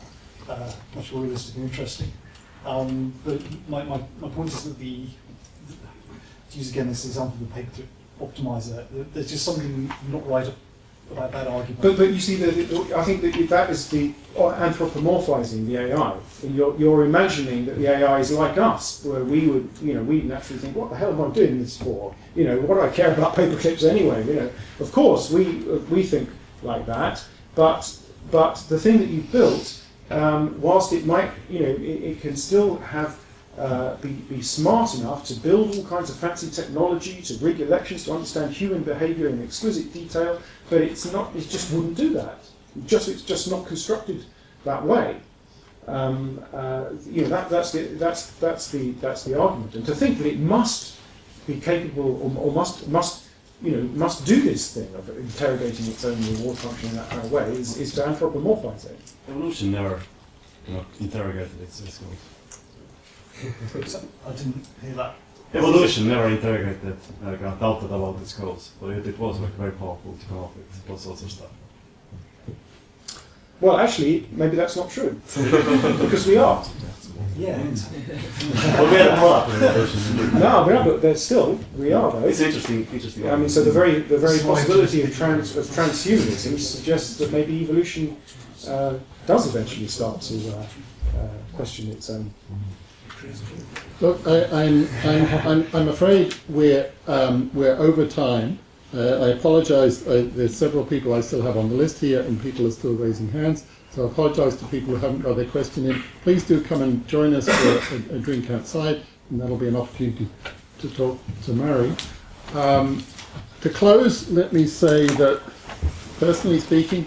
uh, much more realistic and interesting. Um, but my, my, my point is that the, to use again this example of the paper optimizer. There's just something not right about that argument. But, but you see, that I think that that is the anthropomorphizing the AI. You're, you're imagining that the AI is like us, where we would, you know, we naturally think, what the hell am I doing this for? You know, what do I care about paper clips anyway? You know, of course we we think like that, but but the thing that you've built, um, whilst it might, you know, it, it can still have uh, be, be smart enough to build all kinds of fancy technology, to rig elections, to understand human behavior in exquisite detail, but it's not, it just wouldn't do that. It just, it's just not constructed that way. Um, uh, you know, that, that's, the, that's, that's, the, that's the argument. And to think that it must be capable or, or must, must, you know, must do this thing of interrogating its own reward function in that kind of way is, is to anthropomorphize it. Evolution never you know, interrogated its, its I didn't hear that. Evolution never interrogated, like, uh, doubted about its goals, but it, it was like very powerful to come up with all sorts of stuff. Well, actually, maybe that's not true, because we are. Yeah. well, we had a product evolution. No, we're not, but there's still we are though. It's interesting. Interesting. I mean, so the very the very possibility of trans of transhumanism suggests that maybe evolution uh, does eventually start to uh, uh, question its own Look, I, am I'm, I'm, I'm, afraid we're, um, we're over time. Uh, I apologise, uh, there's several people I still have on the list here and people are still raising hands. So I apologise to people who haven't got their question in. Please do come and join us for a, a drink outside and that'll be an opportunity to talk to Murray. Um, to close, let me say that, personally speaking,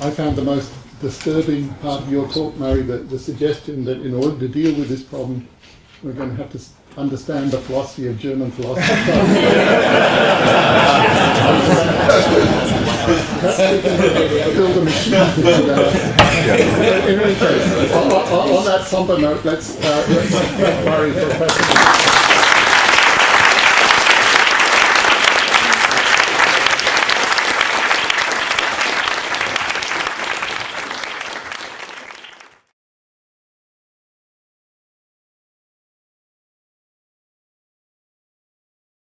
I found the most disturbing part of your talk, Murray, the, the suggestion that in order to deal with this problem, we're going to have to understand the philosophy of German philosophy. build a machine to. In any case, on, on, on that somber note, let's, uh, let's thank Murray for a